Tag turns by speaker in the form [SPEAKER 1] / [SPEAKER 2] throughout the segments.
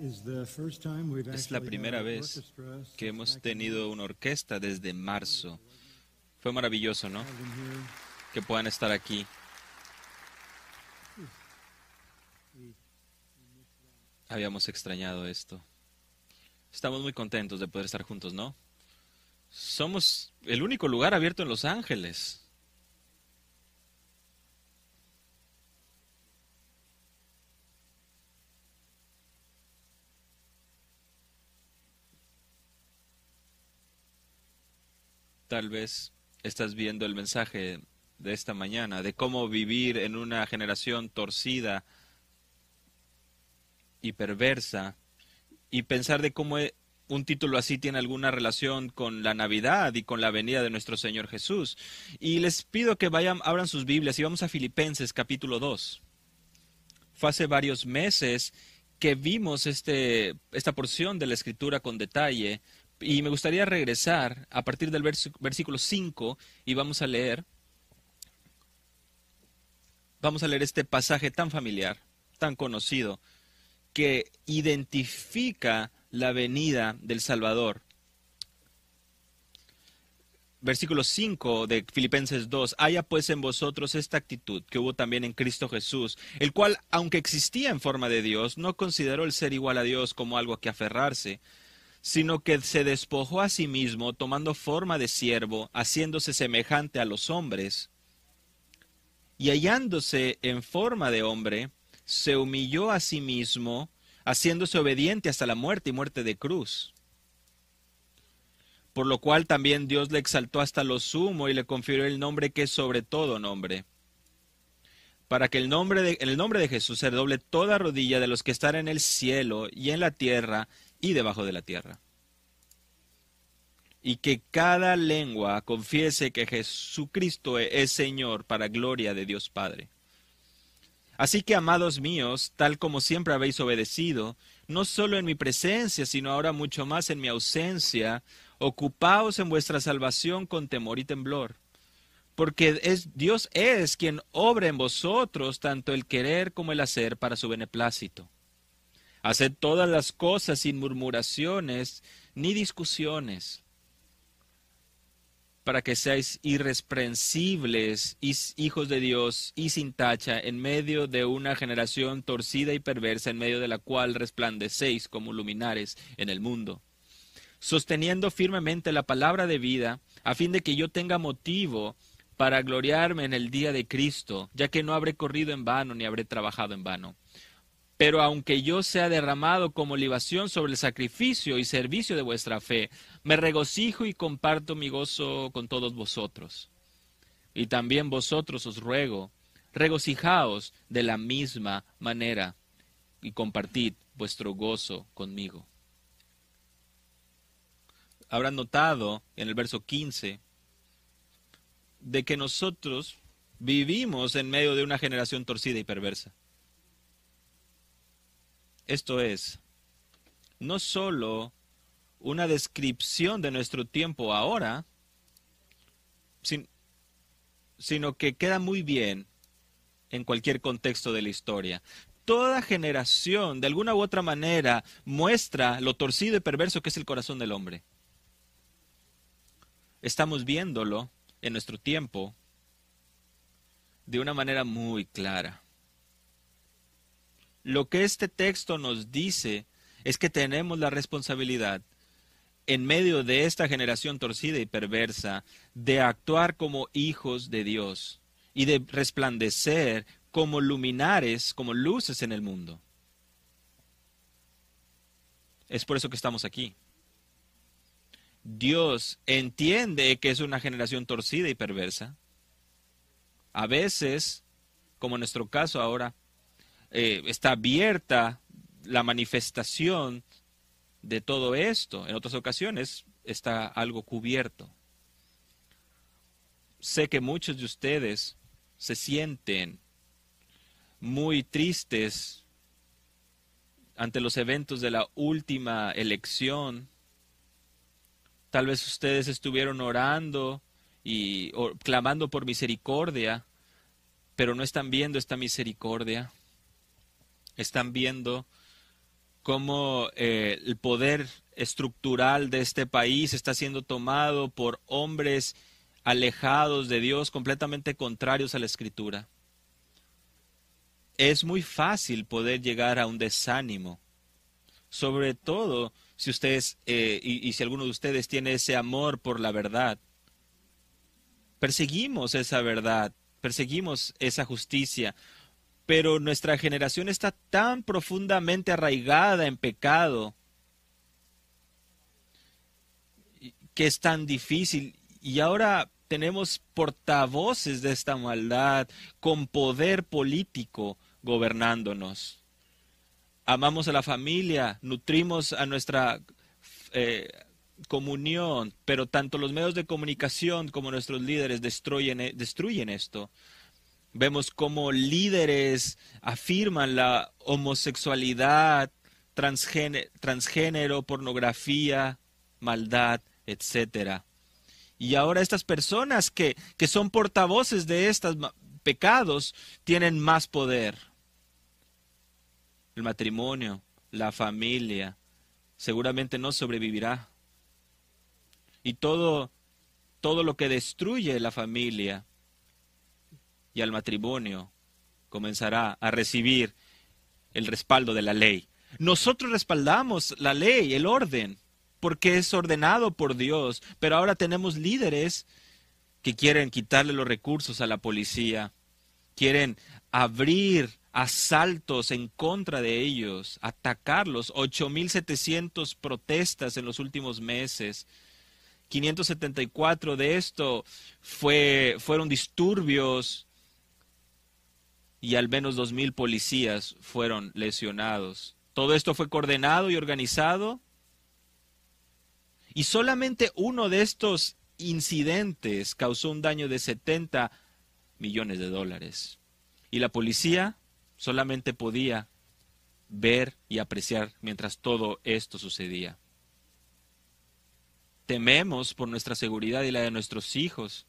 [SPEAKER 1] Es la primera vez que hemos tenido una orquesta desde marzo. Fue maravilloso, ¿no? Que puedan estar aquí. Habíamos extrañado esto. Estamos muy contentos de poder estar juntos, ¿no? Somos el único lugar abierto en Los Ángeles. Tal vez estás viendo el mensaje de esta mañana de cómo vivir en una generación torcida y perversa y pensar de cómo e, un título así tiene alguna relación con la Navidad y con la venida de nuestro Señor Jesús. Y les pido que vayan, abran sus Biblias y vamos a Filipenses capítulo 2. Fue hace varios meses que vimos este, esta porción de la escritura con detalle y me gustaría regresar a partir del versículo 5 y vamos a leer vamos a leer este pasaje tan familiar, tan conocido, que identifica la venida del Salvador. Versículo 5 de Filipenses 2, haya pues en vosotros esta actitud que hubo también en Cristo Jesús, el cual, aunque existía en forma de Dios, no consideró el ser igual a Dios como algo a que aferrarse, sino que se despojó a sí mismo, tomando forma de siervo, haciéndose semejante a los hombres, y hallándose en forma de hombre, se humilló a sí mismo, haciéndose obediente hasta la muerte y muerte de cruz. Por lo cual también Dios le exaltó hasta lo sumo y le confirió el nombre que es sobre todo nombre, para que el nombre de, en el nombre de Jesús se doble toda rodilla de los que están en el cielo y en la tierra y debajo de la tierra. Y que cada lengua confiese que Jesucristo es Señor para gloria de Dios Padre. Así que, amados míos, tal como siempre habéis obedecido, no solo en mi presencia, sino ahora mucho más en mi ausencia, ocupaos en vuestra salvación con temor y temblor. Porque es, Dios es quien obra en vosotros tanto el querer como el hacer para su beneplácito. Haced todas las cosas sin murmuraciones ni discusiones, para que seáis irreprensibles, hijos de Dios y sin tacha, en medio de una generación torcida y perversa, en medio de la cual resplandecéis como luminares en el mundo, sosteniendo firmemente la palabra de vida, a fin de que yo tenga motivo para gloriarme en el día de Cristo, ya que no habré corrido en vano ni habré trabajado en vano. Pero aunque yo sea derramado como libación sobre el sacrificio y servicio de vuestra fe, me regocijo y comparto mi gozo con todos vosotros. Y también vosotros os ruego, regocijaos de la misma manera y compartid vuestro gozo conmigo. Habrán notado en el verso 15 de que nosotros vivimos en medio de una generación torcida y perversa. Esto es, no solo una descripción de nuestro tiempo ahora, sino que queda muy bien en cualquier contexto de la historia. Toda generación, de alguna u otra manera, muestra lo torcido y perverso que es el corazón del hombre. Estamos viéndolo en nuestro tiempo de una manera muy clara. Lo que este texto nos dice es que tenemos la responsabilidad, en medio de esta generación torcida y perversa, de actuar como hijos de Dios y de resplandecer como luminares, como luces en el mundo. Es por eso que estamos aquí. Dios entiende que es una generación torcida y perversa. A veces, como en nuestro caso ahora, eh, está abierta la manifestación de todo esto. En otras ocasiones está algo cubierto. Sé que muchos de ustedes se sienten muy tristes ante los eventos de la última elección. Tal vez ustedes estuvieron orando y clamando por misericordia, pero no están viendo esta misericordia están viendo cómo eh, el poder estructural de este país está siendo tomado por hombres alejados de Dios, completamente contrarios a la escritura. Es muy fácil poder llegar a un desánimo, sobre todo si ustedes eh, y, y si alguno de ustedes tiene ese amor por la verdad. Perseguimos esa verdad, perseguimos esa justicia, pero nuestra generación está tan profundamente arraigada en pecado que es tan difícil. Y ahora tenemos portavoces de esta maldad con poder político gobernándonos. Amamos a la familia, nutrimos a nuestra eh, comunión, pero tanto los medios de comunicación como nuestros líderes destruyen, destruyen esto. Vemos como líderes afirman la homosexualidad, transgénero, pornografía, maldad, etcétera. Y ahora estas personas que, que son portavoces de estos pecados tienen más poder. El matrimonio, la familia, seguramente no sobrevivirá. Y todo, todo lo que destruye la familia y al matrimonio comenzará a recibir el respaldo de la ley. Nosotros respaldamos la ley, el orden, porque es ordenado por Dios, pero ahora tenemos líderes que quieren quitarle los recursos a la policía, quieren abrir asaltos en contra de ellos, atacarlos, 8.700 protestas en los últimos meses. 574 de esto fue, fueron disturbios y al menos 2.000 policías fueron lesionados. Todo esto fue coordinado y organizado y solamente uno de estos incidentes causó un daño de 70 millones de dólares. Y la policía solamente podía ver y apreciar mientras todo esto sucedía. Tememos por nuestra seguridad y la de nuestros hijos.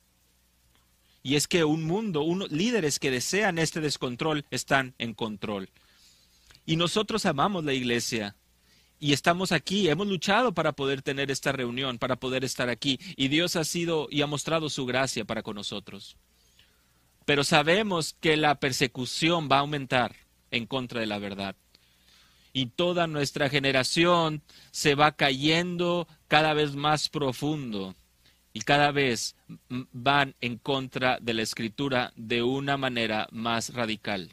[SPEAKER 1] Y es que un mundo, líderes que desean este descontrol están en control. Y nosotros amamos la iglesia y estamos aquí, hemos luchado para poder tener esta reunión, para poder estar aquí, y Dios ha sido y ha mostrado su gracia para con nosotros. Pero sabemos que la persecución va a aumentar en contra de la verdad. Y toda nuestra generación se va cayendo cada vez más profundo y cada vez van en contra de la escritura de una manera más radical.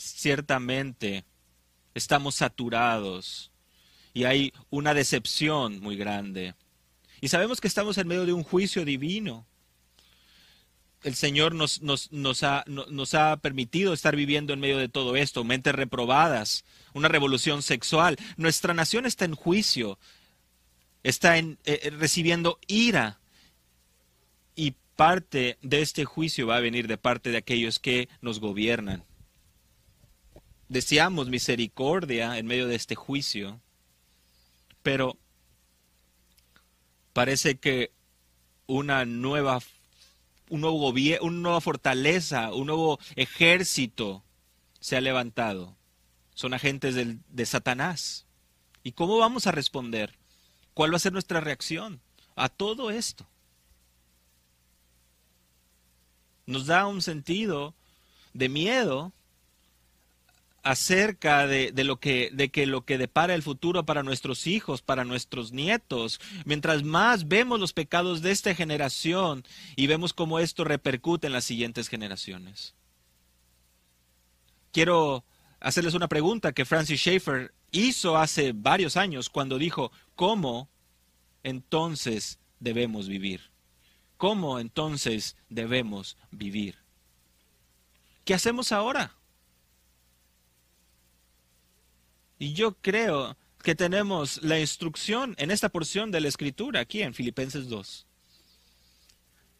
[SPEAKER 1] ciertamente estamos saturados y hay una decepción muy grande. Y sabemos que estamos en medio de un juicio divino. El Señor nos, ha, permitido estar viviendo en medio de todo esto, mentes reprobadas, una revolución sexual. Nuestra nación está en juicio, está eh, eh, recibiendo ira. Y parte de este juicio va a venir de parte de aquellos que nos gobiernan deseamos misericordia en medio de este juicio, pero parece que una nueva, un nuevo una nueva fortaleza, un nuevo ejército se ha levantado. Son agentes de Satanás. ¿Y cómo vamos a responder? ¿Cuál va a ser nuestra reacción a todo esto? Nos da un sentido de miedo acerca de, lo que, de que lo que depara el futuro para nuestros hijos, para nuestros nietos. Mientras más vemos los pecados de esta generación y vemos cómo esto repercute en las siguientes generaciones. Quiero hacerles una pregunta que Francis Schaeffer hizo hace varios años cuando dijo, ¿cómo entonces debemos vivir? ¿Cómo entonces debemos vivir? ¿Qué hacemos ahora? Y yo creo que tenemos la instrucción en esta porción de la escritura, aquí en Filipenses 2.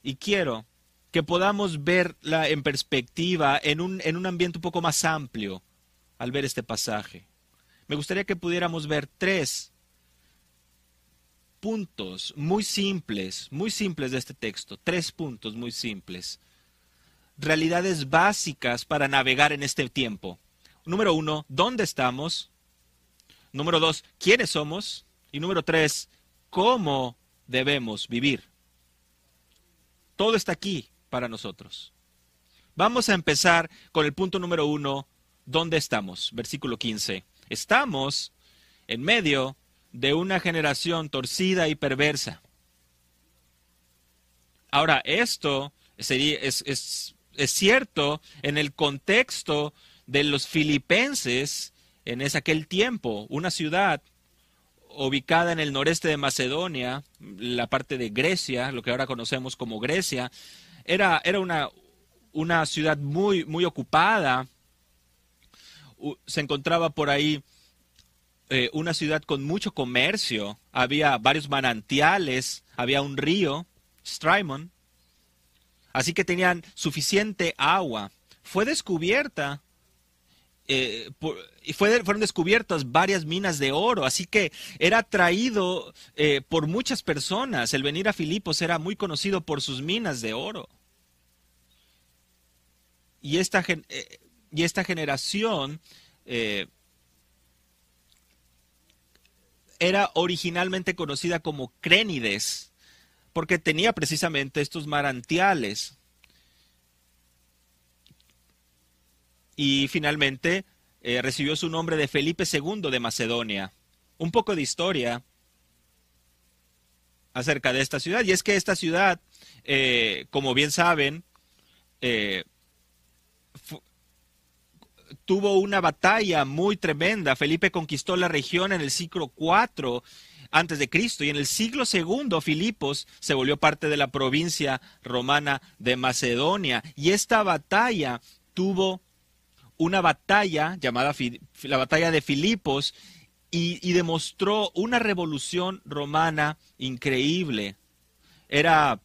[SPEAKER 1] Y quiero que podamos verla en perspectiva, en un, en un ambiente un poco más amplio, al ver este pasaje. Me gustaría que pudiéramos ver tres puntos muy simples, muy simples de este texto, tres puntos muy simples, realidades básicas para navegar en este tiempo. Número uno, ¿dónde estamos? Número dos, ¿quiénes somos? Y número tres, ¿cómo debemos vivir? Todo está aquí para nosotros. Vamos a empezar con el punto número uno, ¿dónde estamos? Versículo 15. Estamos en medio de una generación torcida y perversa. Ahora, esto sería, es, es, es cierto en el contexto de los filipenses en ese, aquel tiempo, una ciudad ubicada en el noreste de Macedonia, la parte de Grecia, lo que ahora conocemos como Grecia, era, era una, una ciudad muy, muy ocupada. Se encontraba por ahí eh, una ciudad con mucho comercio, había varios manantiales, había un río, Strymon, así que tenían suficiente agua. Fue descubierta eh, y fueron descubiertas varias minas de oro, así que era atraído eh, por muchas personas. El venir a Filipos era muy conocido por sus minas de oro. Y esta, eh, y esta generación era originalmente conocida como Crénides, porque tenía precisamente estos manantiales. Y finalmente eh, recibió su nombre de Felipe II de Macedonia. Un poco de historia acerca de esta ciudad. Y es que esta ciudad, eh, como bien saben, eh, tuvo una batalla muy tremenda. Felipe conquistó la región en el siglo IV antes de Cristo y en el siglo II Filipos se volvió parte de la provincia romana de Macedonia y esta batalla tuvo una batalla llamada la batalla de Filipos y, demostró una revolución romana increíble. Era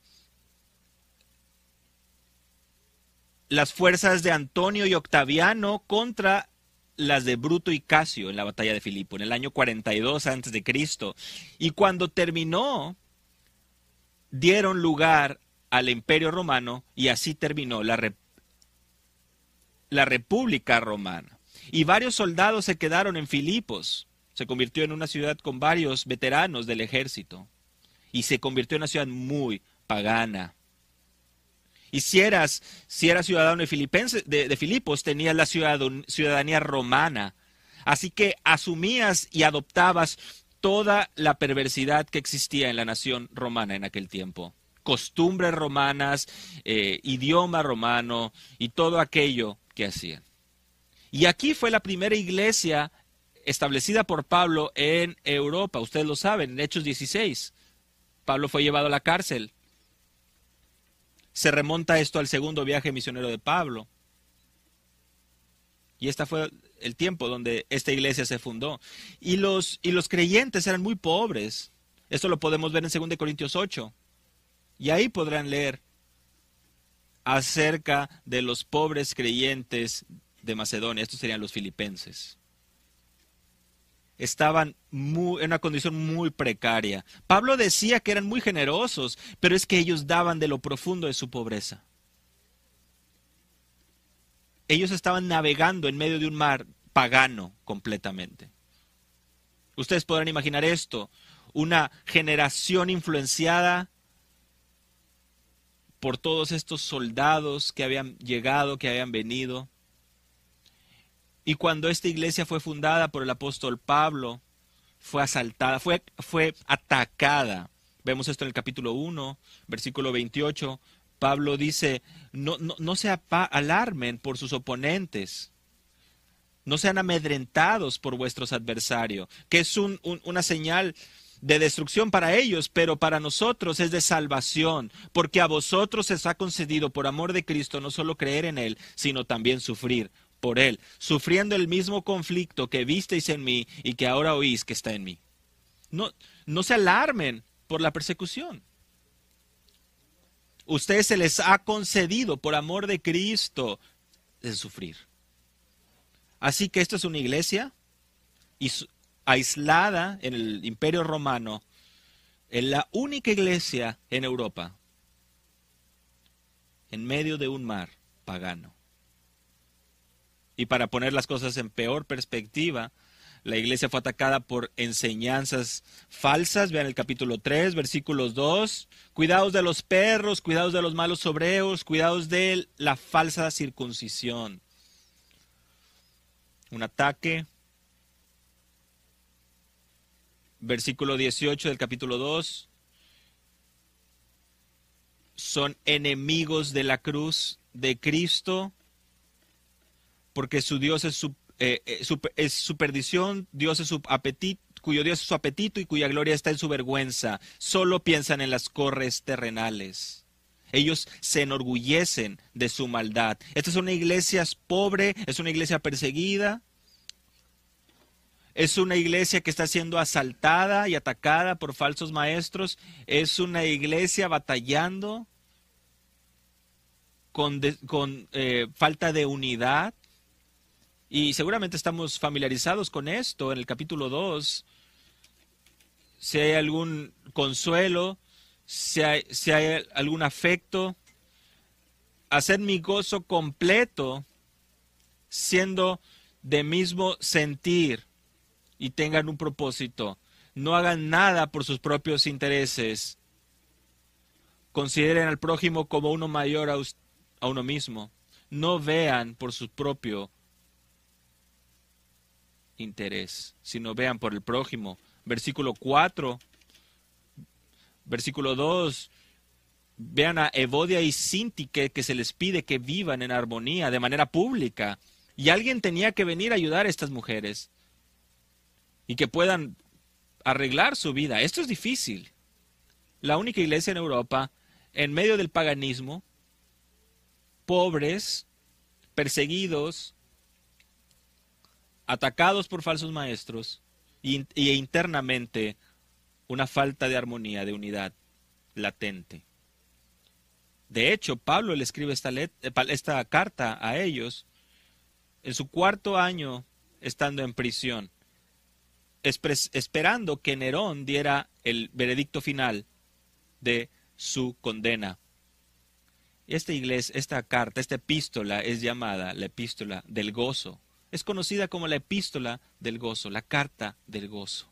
[SPEAKER 1] las fuerzas de Antonio y Octaviano contra las de Bruto y Casio en la batalla de Filipo en el año 42 antes de Cristo. Y cuando terminó dieron lugar al Imperio Romano y así terminó la, la República Romana. Y varios soldados se quedaron en Filipos. Se convirtió en una ciudad con varios veteranos del ejército. Y se convirtió en una ciudad muy pagana. Y si eras, si eras ciudadano de, Filipos, tenías la ciudadanía romana. Así que asumías y adoptabas toda la perversidad que existía en la nación romana en aquel tiempo. Costumbres romanas, eh, idioma romano y todo aquello que hacían. Y aquí fue la primera iglesia establecida por Pablo en Europa. Ustedes lo saben, en Hechos 16. Pablo fue llevado a la cárcel. Se remonta esto al segundo viaje misionero de Pablo. Y este fue el tiempo donde esta iglesia se fundó. Y los, y los creyentes eran muy pobres. Esto lo podemos ver en 2 Corintios 8. Y ahí podrán leer acerca de los pobres creyentes de Macedonia. Estos serían los filipenses. Estaban en una condición muy precaria. Pablo decía que eran muy generosos, pero es que ellos daban de lo profundo de su pobreza. Ellos estaban navegando en medio de un mar pagano completamente. Ustedes podrán imaginar esto, una generación influenciada por todos estos soldados que habían llegado, que habían venido. Y cuando esta iglesia fue fundada por el apóstol Pablo, fue asaltada, fue, fue atacada. Vemos esto en el capítulo 1, versículo 28. Pablo dice, no, no, no se alarmen por sus oponentes, no sean amedrentados por vuestros adversarios, que es un, una señal de destrucción para ellos, pero para nosotros es de salvación, porque a vosotros se os ha concedido por amor de Cristo no solo creer en Él, sino también sufrir por Él, sufriendo el mismo conflicto que visteis en mí y que ahora oís que está en mí. No, no se alarmen por la persecución. Ustedes se les ha concedido por amor de Cristo de sufrir. Así que esto es una iglesia y aislada en el imperio romano, en la única iglesia en Europa, en medio de un mar, pagano. Y para poner las cosas en peor perspectiva, la iglesia fue atacada por enseñanzas falsas. Vean el capítulo 3, versículos 2. Cuidados de los perros, cuidados de los malos obreros, cuidados de la falsa circuncisión. Un ataque. Versículo 18 del capítulo 2. Son enemigos de la cruz de Cristo porque su Dios es su eh, eh, es su perdición, Dios es su apetito, cuyo Dios es su apetito y cuya gloria está en su vergüenza. Solo piensan en las corres terrenales. Ellos se enorgullecen de su maldad. Esta es una iglesia pobre, es una iglesia perseguida, es una iglesia que está siendo asaltada y atacada por falsos maestros, es una iglesia batallando con, con eh, falta de unidad, y seguramente estamos familiarizados con esto. En el capítulo 2. Si hay algún consuelo, si hay, si hay algún afecto, hacer mi gozo completo siendo de mismo sentir y tengan un propósito. No hagan nada por sus propios intereses. Consideren al prójimo como uno mayor a, a uno mismo. No vean por su propio interés, sino vean por el prójimo. Versículo 4, versículo 2, vean a Evodia y Sintique que se les pide que vivan en armonía de manera pública. Y alguien tenía que venir a ayudar a estas mujeres y que puedan arreglar su vida. Esto es difícil. La única iglesia en Europa, en medio del paganismo, pobres, perseguidos, atacados por falsos maestros y, internamente una falta de armonía, de unidad latente. De hecho, Pablo le escribe esta, eh, esta carta a ellos en su cuarto año estando en prisión, esperando que Nerón diera el veredicto final de su condena. Esta iglesia, esta carta, esta epístola es llamada la epístola del gozo es conocida como la epístola del gozo, la carta del gozo.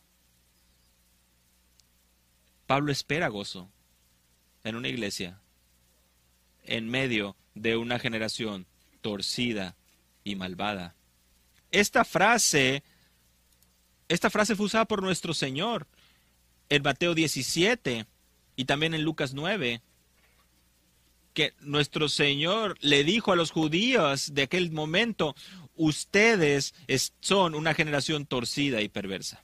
[SPEAKER 1] Pablo espera gozo en una iglesia en medio de una generación torcida y malvada. Esta frase, esta frase fue usada por nuestro Señor en Mateo 17 y también en Lucas 9 que nuestro Señor le dijo a los judíos de aquel momento, ustedes son una generación torcida y perversa.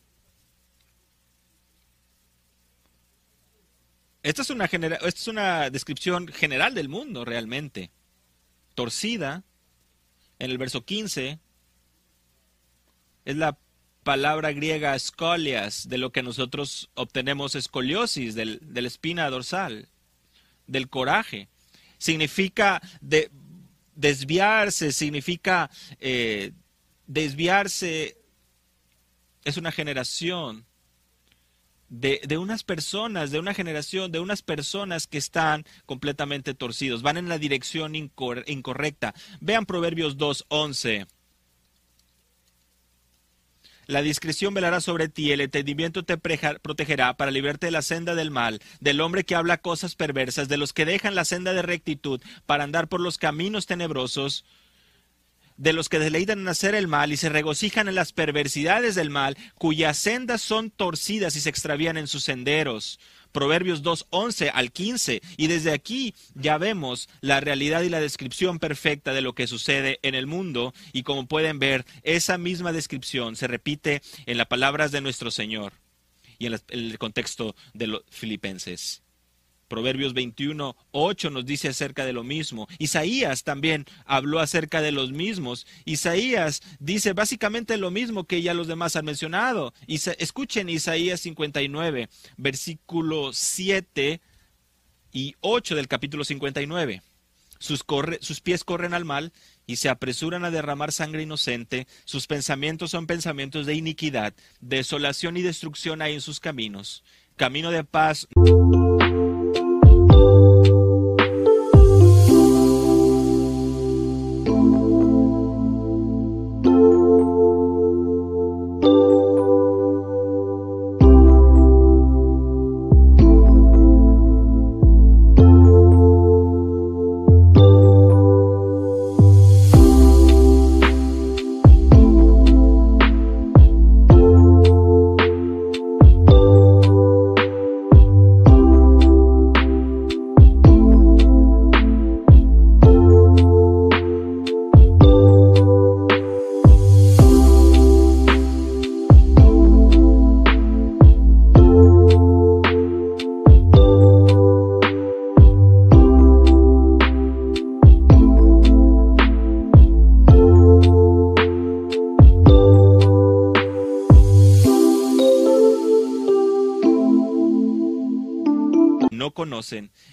[SPEAKER 1] Esta es, una esta es una descripción general del mundo realmente. Torcida, en el verso 15, es la palabra griega escolias, de lo que nosotros obtenemos escoliosis, del, de la espina dorsal, del coraje. Significa de, desviarse significa eh, desviarse, es una generación de, de, unas personas, de una generación, de unas personas que están completamente torcidos, van en la dirección incorrecta. Vean Proverbios 2.11. La discreción velará sobre ti, el entendimiento te protegerá para librarte de la senda del mal, del hombre que habla cosas perversas, de los que dejan la senda de rectitud para andar por los caminos tenebrosos, de los que deleitan en hacer el mal y se regocijan en las perversidades del mal, cuyas sendas son torcidas y se extravían en sus senderos. Proverbios 2, 11 al 15. Y desde aquí ya vemos la realidad y la descripción perfecta de lo que sucede en el mundo. Y como pueden ver, esa misma descripción se repite en las palabras de nuestro Señor y en el contexto de los filipenses. Proverbios 21, 8 nos dice acerca de lo mismo. Isaías también habló acerca de los mismos. Isaías dice básicamente lo mismo que ya los demás han mencionado. escuchen Isaías 59, versículo 7 y 8 del capítulo 59. Sus, sus pies corren al mal y se apresuran a derramar sangre inocente. Sus pensamientos son pensamientos de iniquidad. Desolación y destrucción hay en sus caminos. Camino de paz.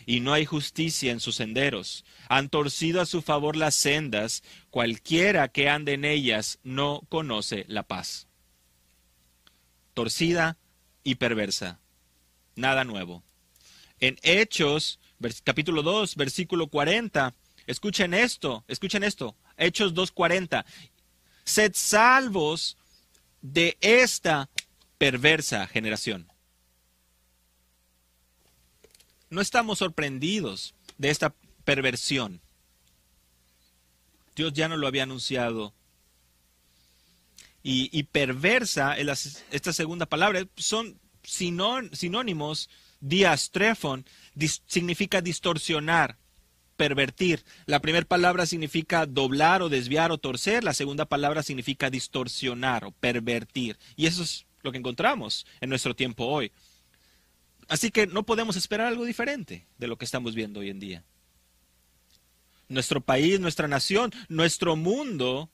[SPEAKER 1] Y no hay justicia en sus senderos. Han torcido a su favor las sendas, cualquiera que ande en ellas no conoce la paz. Torcida y perversa. Nada nuevo. En Hechos, capítulo 2, versículo 40, escuchen esto, escuchen esto, Hechos 2.40. Sed salvos de esta perversa generación. No estamos sorprendidos de esta perversión. Dios ya no lo había anunciado. Y, perversa, esta segunda palabra, son sinónimos, diastrefon, significa distorsionar, pervertir. La primera palabra significa doblar o desviar o torcer, la segunda palabra significa distorsionar o pervertir. Y eso es lo que encontramos en nuestro tiempo hoy. Así que no podemos esperar algo diferente de lo que estamos viendo hoy en día. Nuestro país, nuestra nación, nuestro mundo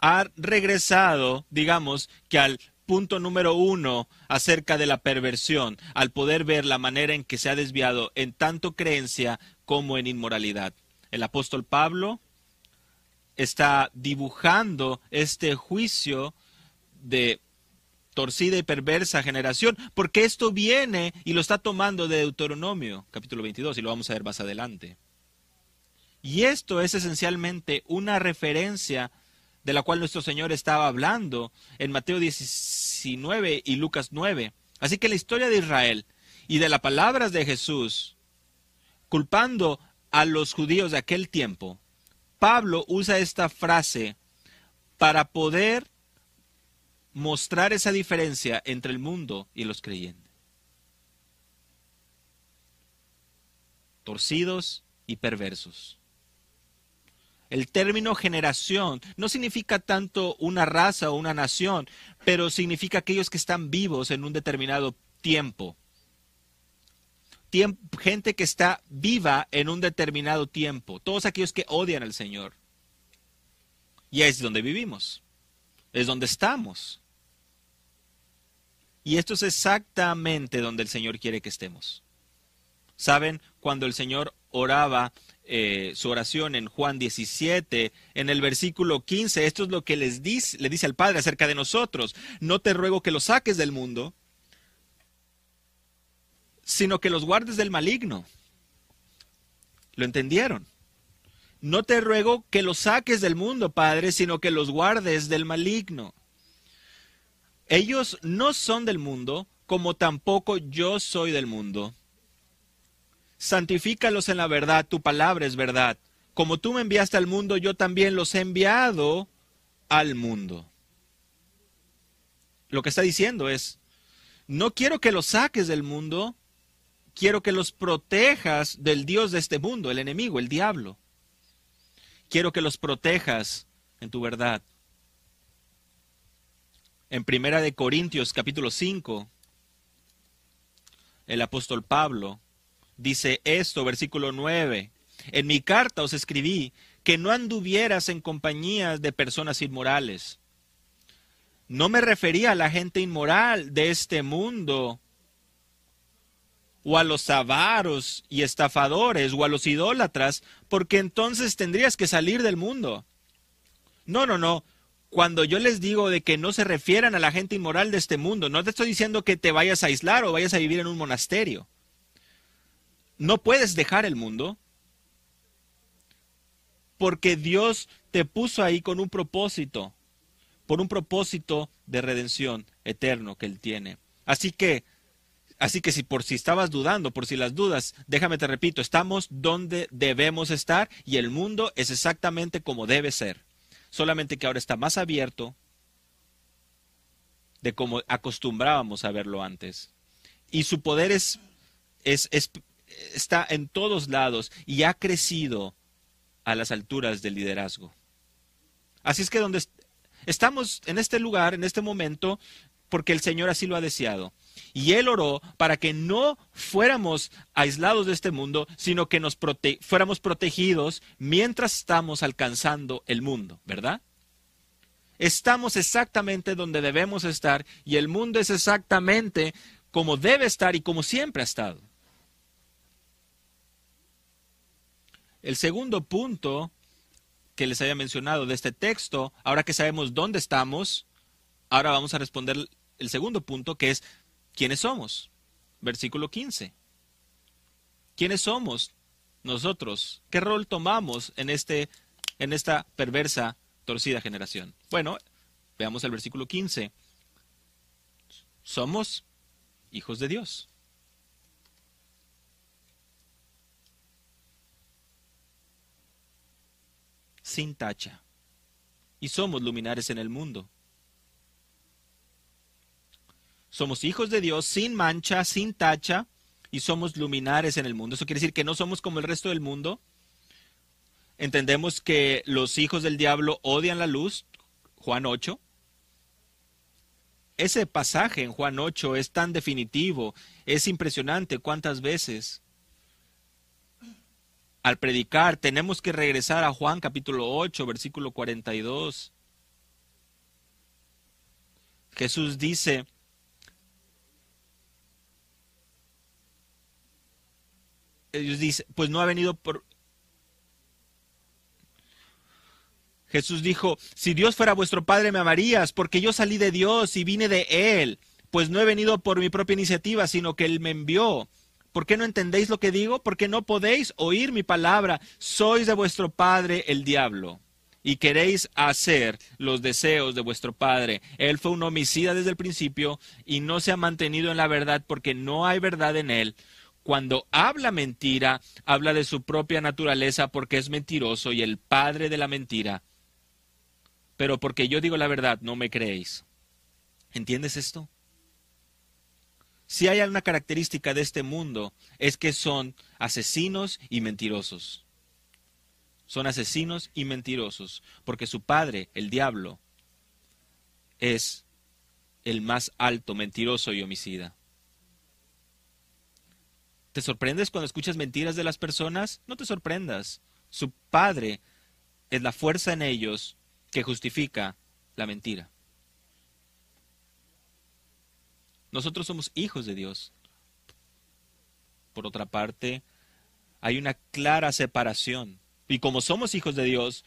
[SPEAKER 1] ha regresado, digamos, que al punto número uno acerca de la perversión, al poder ver la manera en que se ha desviado en tanto creencia como en inmoralidad. El apóstol Pablo está dibujando este juicio de torcida y perversa generación, porque esto viene y lo está tomando de Deuteronomio, capítulo 22, y lo vamos a ver más adelante. Y esto es esencialmente una referencia de la cual nuestro Señor estaba hablando en Mateo 19 y Lucas 9. Así que la historia de Israel y de las palabras de Jesús, culpando a los judíos de aquel tiempo, Pablo usa esta frase para poder mostrar esa diferencia entre el mundo y los creyentes. Torcidos y perversos. El término generación no significa tanto una raza o una nación, pero significa aquellos que están vivos en un determinado tiempo. gente que está viva en un determinado tiempo. Todos aquellos que odian al Señor. Y es donde vivimos. Es donde estamos. Y esto es exactamente donde el Señor quiere que estemos. ¿Saben? Cuando el Señor oraba eh, su oración en Juan 17, en el versículo 15, esto es lo que les dice, le dice al Padre acerca de nosotros. No te ruego que los saques del mundo, sino que los guardes del maligno. ¿Lo entendieron? No te ruego que los saques del mundo, Padre, sino que los guardes del maligno. Ellos no son del mundo, como tampoco yo soy del mundo. Santifícalos en la verdad, tu palabra es verdad. Como tú me enviaste al mundo, yo también los he enviado al mundo. Lo que está diciendo es, no quiero que los saques del mundo, quiero que los protejas del Dios de este mundo, el enemigo, el diablo. Quiero que los protejas en tu verdad en Primera de Corintios capítulo 5, el apóstol Pablo dice esto, versículo 9. En mi carta os escribí que no anduvieras en compañías de personas inmorales. No me refería a la gente inmoral de este mundo, o a los avaros y estafadores, o a los idólatras, porque entonces tendrías que salir del mundo. No, no, no cuando yo les digo de que no se refieran a la gente inmoral de este mundo, no te estoy diciendo que te vayas a aislar o vayas a vivir en un monasterio. No puedes dejar el mundo porque Dios te puso ahí con un propósito, por un propósito de redención eterno que Él tiene. Así que, así que si por si estabas dudando, por si las dudas, déjame te repito, estamos donde debemos estar y el mundo es exactamente como debe ser solamente que ahora está más abierto de como acostumbrábamos a verlo antes. Y su poder es, es, está en todos lados y ha crecido a las alturas del liderazgo. Así es que donde estamos en este lugar, en este momento, porque el Señor así lo ha deseado. Y Él oró para que no fuéramos aislados de este mundo, sino que nos fuéramos protegidos mientras estamos alcanzando el mundo, ¿verdad? Estamos exactamente donde debemos estar y el mundo es exactamente como debe estar y como siempre ha estado. El segundo punto que les había mencionado de este texto, ahora que sabemos dónde estamos, ahora vamos a responder el segundo punto, que es ¿quiénes somos? Versículo 15. ¿Quiénes somos nosotros? ¿Qué rol tomamos en, este, en esta perversa, torcida generación? Bueno, veamos el versículo 15. Somos hijos de Dios. Sin tacha. Y somos luminares en el mundo. Somos hijos de Dios sin mancha, sin tacha, y somos luminares en el mundo. Eso quiere decir que no somos como el resto del mundo. Entendemos que los hijos del diablo odian la luz, Juan 8. Ese pasaje en Juan 8 es tan definitivo, es impresionante cuántas veces al predicar tenemos que regresar a Juan capítulo 8, versículo 42. Jesús dice, pues no ha venido por... Jesús dijo, si Dios fuera vuestro Padre me amarías, porque yo salí de Dios y vine de Él, pues no he venido por mi propia iniciativa, sino que Él me envió. ¿Por qué no entendéis lo que digo? Porque no podéis oír mi palabra. Sois de vuestro padre el diablo y queréis hacer los deseos de vuestro padre. Él fue un homicida desde el principio y no se ha mantenido en la verdad porque no hay verdad en él. Cuando habla mentira, habla de su propia naturaleza porque es mentiroso y el padre de la mentira. Pero porque yo digo la verdad, no me creéis. ¿Entiendes esto? Si hay una característica de este mundo, es que son asesinos y mentirosos. Son asesinos y mentirosos, porque su padre, el diablo, es el más alto mentiroso y homicida. ¿Te sorprendes cuando escuchas mentiras de las personas? No te sorprendas. Su Padre es la fuerza en ellos que justifica la mentira. Nosotros somos hijos de Dios. Por otra parte, hay una clara separación. Y como somos hijos de Dios,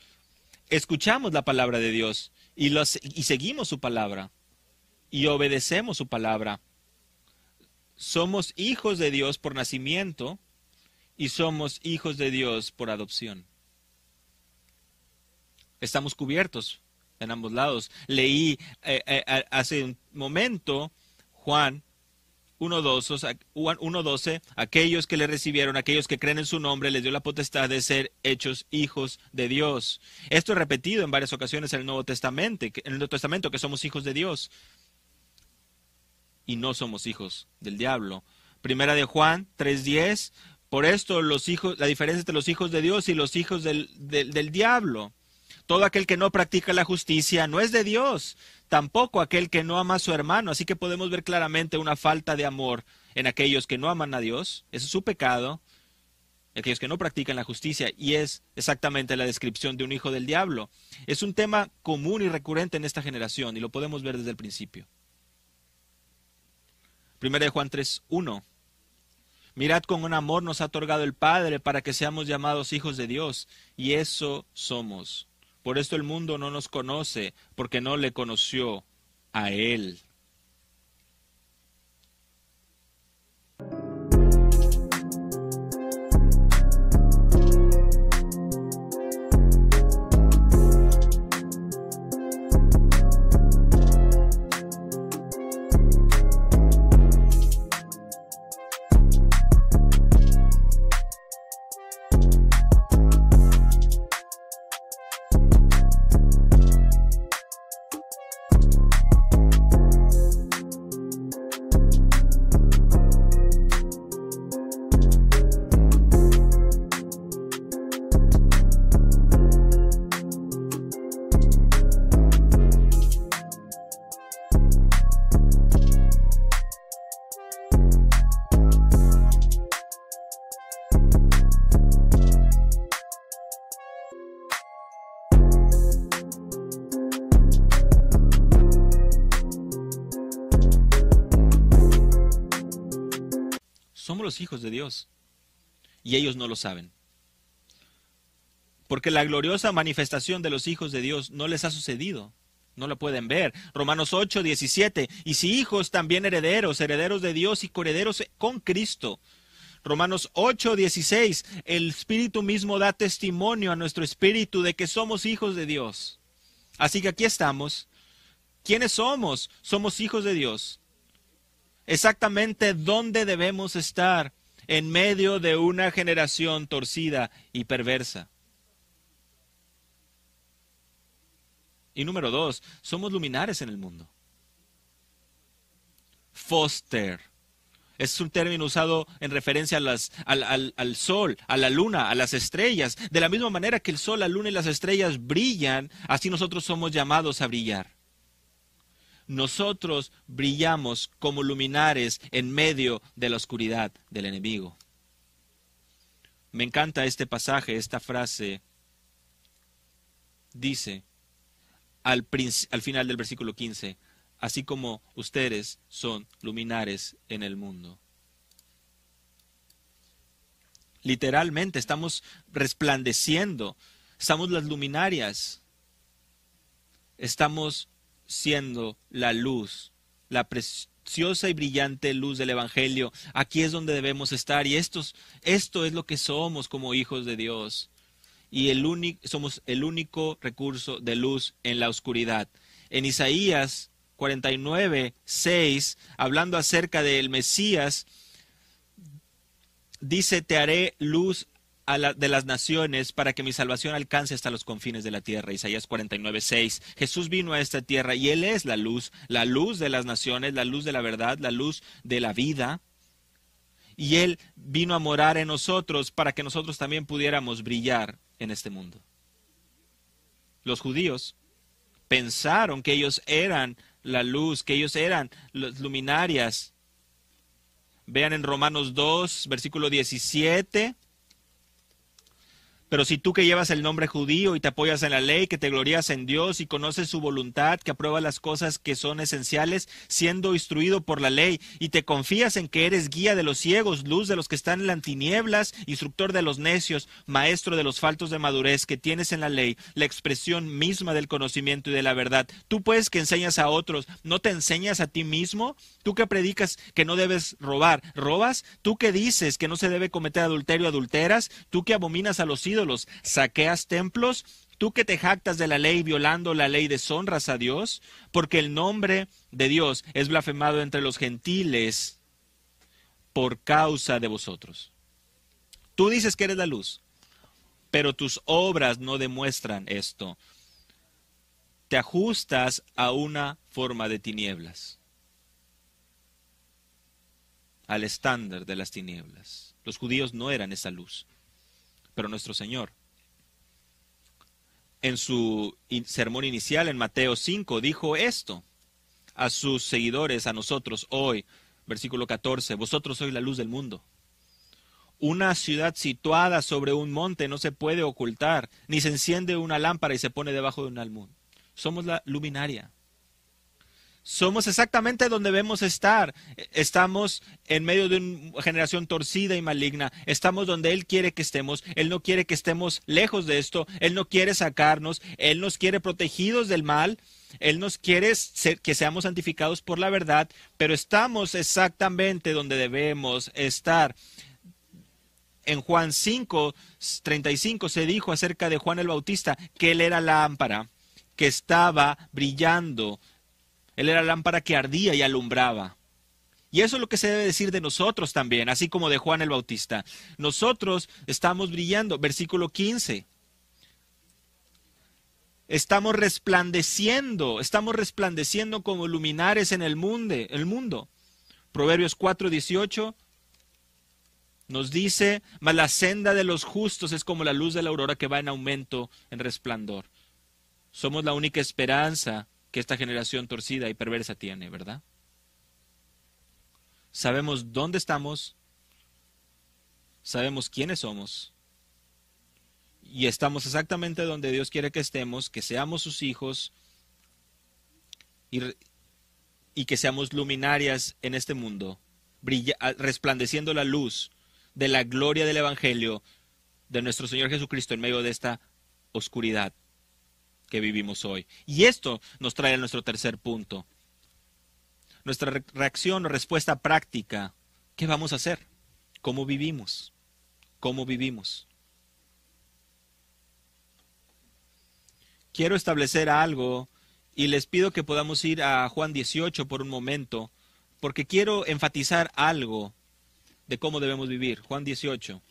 [SPEAKER 1] escuchamos la palabra de Dios y, y seguimos su palabra y obedecemos su palabra somos hijos de Dios por nacimiento y somos hijos de Dios por adopción. Estamos cubiertos en ambos lados. Leí eh, eh, hace un momento Juan 1.12, aquellos que le recibieron, aquellos que creen en su nombre, les dio la potestad de ser hechos hijos de Dios. Esto es repetido en varias ocasiones en el Nuevo Testamento, en el Nuevo Testamento que somos hijos de Dios y no somos hijos del diablo. Primera de Juan 3:10, por esto los hijos, la diferencia entre los hijos de Dios y los hijos del, del diablo. Todo aquel que no practica la justicia no es de Dios, tampoco aquel que no ama a su hermano. Así que podemos ver claramente una falta de amor en aquellos que no aman a Dios. Ese es su pecado. Aquellos que no practican la justicia. Y es exactamente la descripción de un hijo del diablo. Es un tema común y recurrente en esta generación y lo podemos ver desde el principio. Primera de Juan 3, 1. Mirad con un amor nos ha otorgado el Padre para que seamos llamados hijos de Dios, y eso somos. Por esto el mundo no nos conoce, porque no le conoció a Él. Hijos de Dios. Y ellos no lo saben. Porque la gloriosa manifestación de los hijos de Dios no les ha sucedido. No la pueden ver. Romanos 8, 17. Y si hijos, también herederos, herederos de Dios y coherederos con Cristo. Romanos 8, 16. El Espíritu mismo da testimonio a nuestro espíritu de que somos hijos de Dios. Así que aquí estamos. ¿Quiénes somos? Somos hijos de Dios. Exactamente dónde debemos estar en medio de una generación torcida y perversa. Y número dos, somos luminares en el mundo. Foster. Es un término usado en referencia al, sol, a la luna, a las estrellas. De la misma manera que el sol, la luna y las estrellas brillan, así nosotros somos llamados a brillar. Nosotros brillamos como luminares en medio de la oscuridad del enemigo. Me encanta este pasaje, esta frase. Dice al, al final del versículo 15, así como ustedes son luminares en el mundo. Literalmente estamos resplandeciendo, estamos las luminarias, estamos siendo la luz, la preciosa y brillante luz del Evangelio. Aquí es donde debemos estar y esto es lo que somos como hijos de Dios. Y el somos el único recurso de luz en la oscuridad. En Isaías 49, 6, hablando acerca del Mesías, dice, te haré luz de las naciones para que mi salvación alcance hasta los confines de la tierra. Isaías 49, 6. Jesús vino a esta tierra y Él es la luz, la luz de las naciones, la luz de la verdad, la luz de la vida. Y Él vino a morar en nosotros para que nosotros también pudiéramos brillar en este mundo. Los judíos pensaron que ellos eran la luz, que ellos eran las luminarias. Vean en Romanos 2, versículo 17. Pero si tú que llevas el nombre judío y te apoyas en la ley, que te glorías en Dios y conoces su voluntad, que aprueba las cosas que son esenciales, siendo instruido por la ley, y te confías en que eres guía de los ciegos, luz de los que están en las tinieblas, instructor de los necios, maestro de los faltos de madurez, que tienes en la ley, la expresión misma del conocimiento y de la verdad. Tú puedes que enseñas a otros, ¿no te enseñas a ti mismo? Tú que predicas que no debes robar, ¿robas? Tú que dices que no se debe cometer adulterio, adulteras? Tú que abominas a los ídolos, saqueas templos, tú que te jactas de la ley violando la ley deshonras a Dios, porque el nombre de Dios es blasfemado entre los gentiles por causa de vosotros. Tú dices que eres la luz, pero tus obras no demuestran esto. Te ajustas a una forma de tinieblas, al estándar de las tinieblas. Los judíos no eran esa luz pero nuestro Señor. En su sermón inicial en Mateo 5 dijo esto a sus seguidores, a nosotros hoy, versículo 14, vosotros sois la luz del mundo. Una ciudad situada sobre un monte no se puede ocultar, ni se enciende una lámpara y se pone debajo de un almud. Somos la luminaria. Somos exactamente donde debemos estar. Estamos en medio de una generación torcida y maligna. Estamos donde Él quiere que estemos. Él no quiere que estemos lejos de esto. Él no quiere sacarnos. Él nos quiere protegidos del mal. Él nos quiere que seamos santificados por la verdad. Pero estamos exactamente donde debemos estar. En Juan 5, 35 se dijo acerca de Juan el Bautista que él era lámpara, que estaba brillando él era lámpara que ardía y alumbraba. Y eso es lo que se debe decir de nosotros también, así como de Juan el Bautista. Nosotros estamos brillando. Versículo 15. Estamos resplandeciendo, estamos resplandeciendo como luminares en el mundo. El mundo. Proverbios 4:18 nos dice, mas la senda de los justos es como la luz de la aurora que va en aumento, en resplandor. Somos la única esperanza que esta generación torcida y perversa tiene, ¿verdad? Sabemos dónde estamos, sabemos quiénes somos y estamos exactamente donde Dios quiere que estemos, que seamos sus hijos y, y que seamos luminarias en este mundo resplandeciendo la luz de la gloria del Evangelio de nuestro Señor Jesucristo en medio de esta oscuridad que vivimos hoy. Y esto nos trae a nuestro tercer punto. Nuestra reacción o respuesta práctica. ¿Qué vamos a hacer? ¿Cómo vivimos? ¿Cómo vivimos? Quiero establecer algo y les pido que podamos ir a Juan 18 por un momento, porque quiero enfatizar algo de cómo debemos vivir. Juan 18.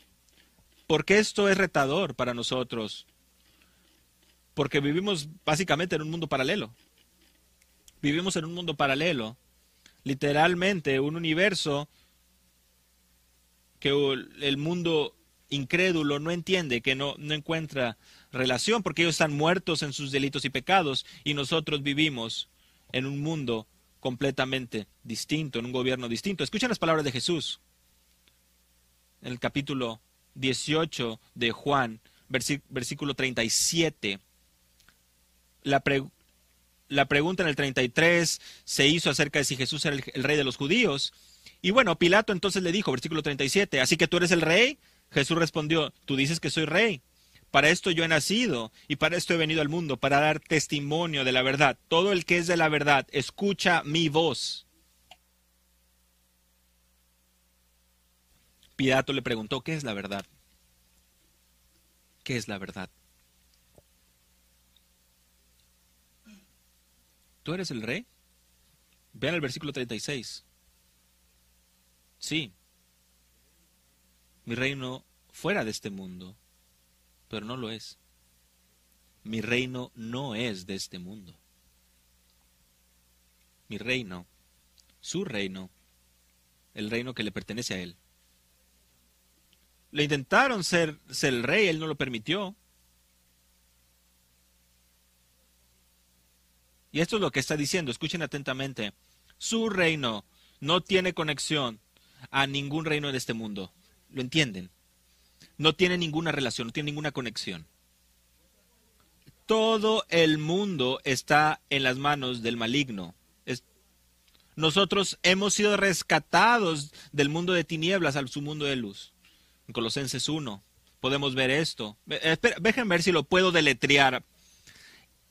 [SPEAKER 1] Porque esto es retador para nosotros porque vivimos básicamente en un mundo paralelo. Vivimos en un mundo paralelo, literalmente un universo que el mundo incrédulo no entiende, que no, no encuentra relación, porque ellos están muertos en sus delitos y pecados, y nosotros vivimos en un mundo completamente distinto, en un gobierno distinto. Escuchen las palabras de Jesús en el capítulo 18 de Juan, versículo 37 la, la pregunta en el 33 se hizo acerca de si Jesús era el, rey de los judíos. Y bueno, Pilato entonces le dijo, versículo 37, ¿así que tú eres el rey? Jesús respondió, tú dices que soy rey. Para esto yo he nacido y para esto he venido al mundo, para dar testimonio de la verdad. Todo el que es de la verdad, escucha mi voz. Pilato le preguntó, ¿qué es la verdad? ¿Qué es la verdad? ¿Tú eres el rey? Vean el versículo 36. Sí, mi reino fuera de este mundo, pero no lo es. Mi reino no es de este mundo. Mi reino, su reino, el reino que le pertenece a él. Le intentaron ser, ser el rey, él no lo permitió. Y esto es lo que está diciendo, escuchen atentamente. Su reino no tiene conexión a ningún reino de este mundo. ¿Lo entienden? No tiene ninguna relación, no tiene ninguna conexión. Todo el mundo está en las manos del maligno. nosotros hemos sido rescatados del mundo de tinieblas al su mundo de luz. En Colosenses 1 podemos ver esto. Déjenme ver si lo puedo deletrear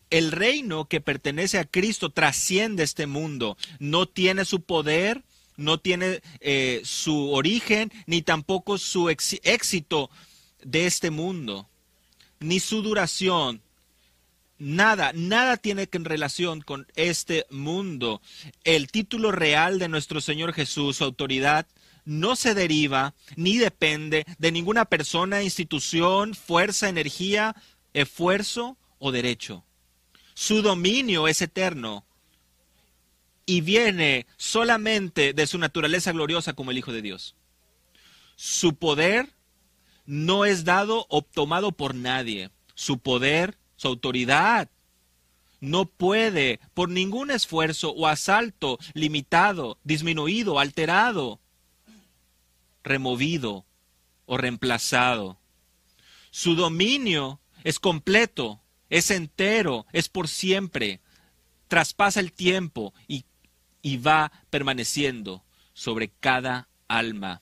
[SPEAKER 1] el reino que pertenece a Cristo trasciende este mundo, no tiene su poder, no tiene eh, su origen, ni tampoco su éxito de este mundo, ni su duración. Nada, nada tiene que en relación con este mundo. El título real de nuestro Señor Jesús, su autoridad, no se deriva ni depende de ninguna persona, institución, fuerza, energía, esfuerzo o derecho. Su dominio es eterno y viene solamente de su naturaleza gloriosa como el Hijo de Dios. Su poder no es dado o tomado por nadie. Su poder, su autoridad, no puede por ningún esfuerzo o asalto limitado, disminuido, alterado, removido o reemplazado. Su dominio es completo es entero, es por siempre, traspasa el tiempo y, y va permaneciendo sobre cada alma.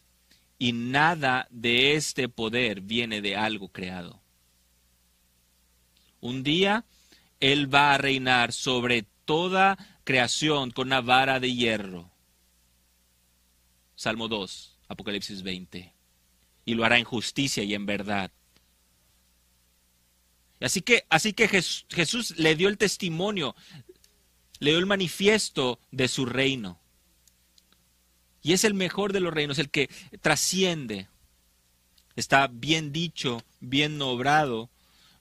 [SPEAKER 1] Y nada de este poder viene de algo creado. Un día Él va a reinar sobre toda creación con una vara de hierro. Salmo 2, Apocalipsis 20. Y lo hará en justicia y en verdad Así que, así que Jesús le dio el testimonio, le dio el manifiesto de su reino. Y es el mejor de los reinos, el que trasciende. Está bien dicho, bien obrado,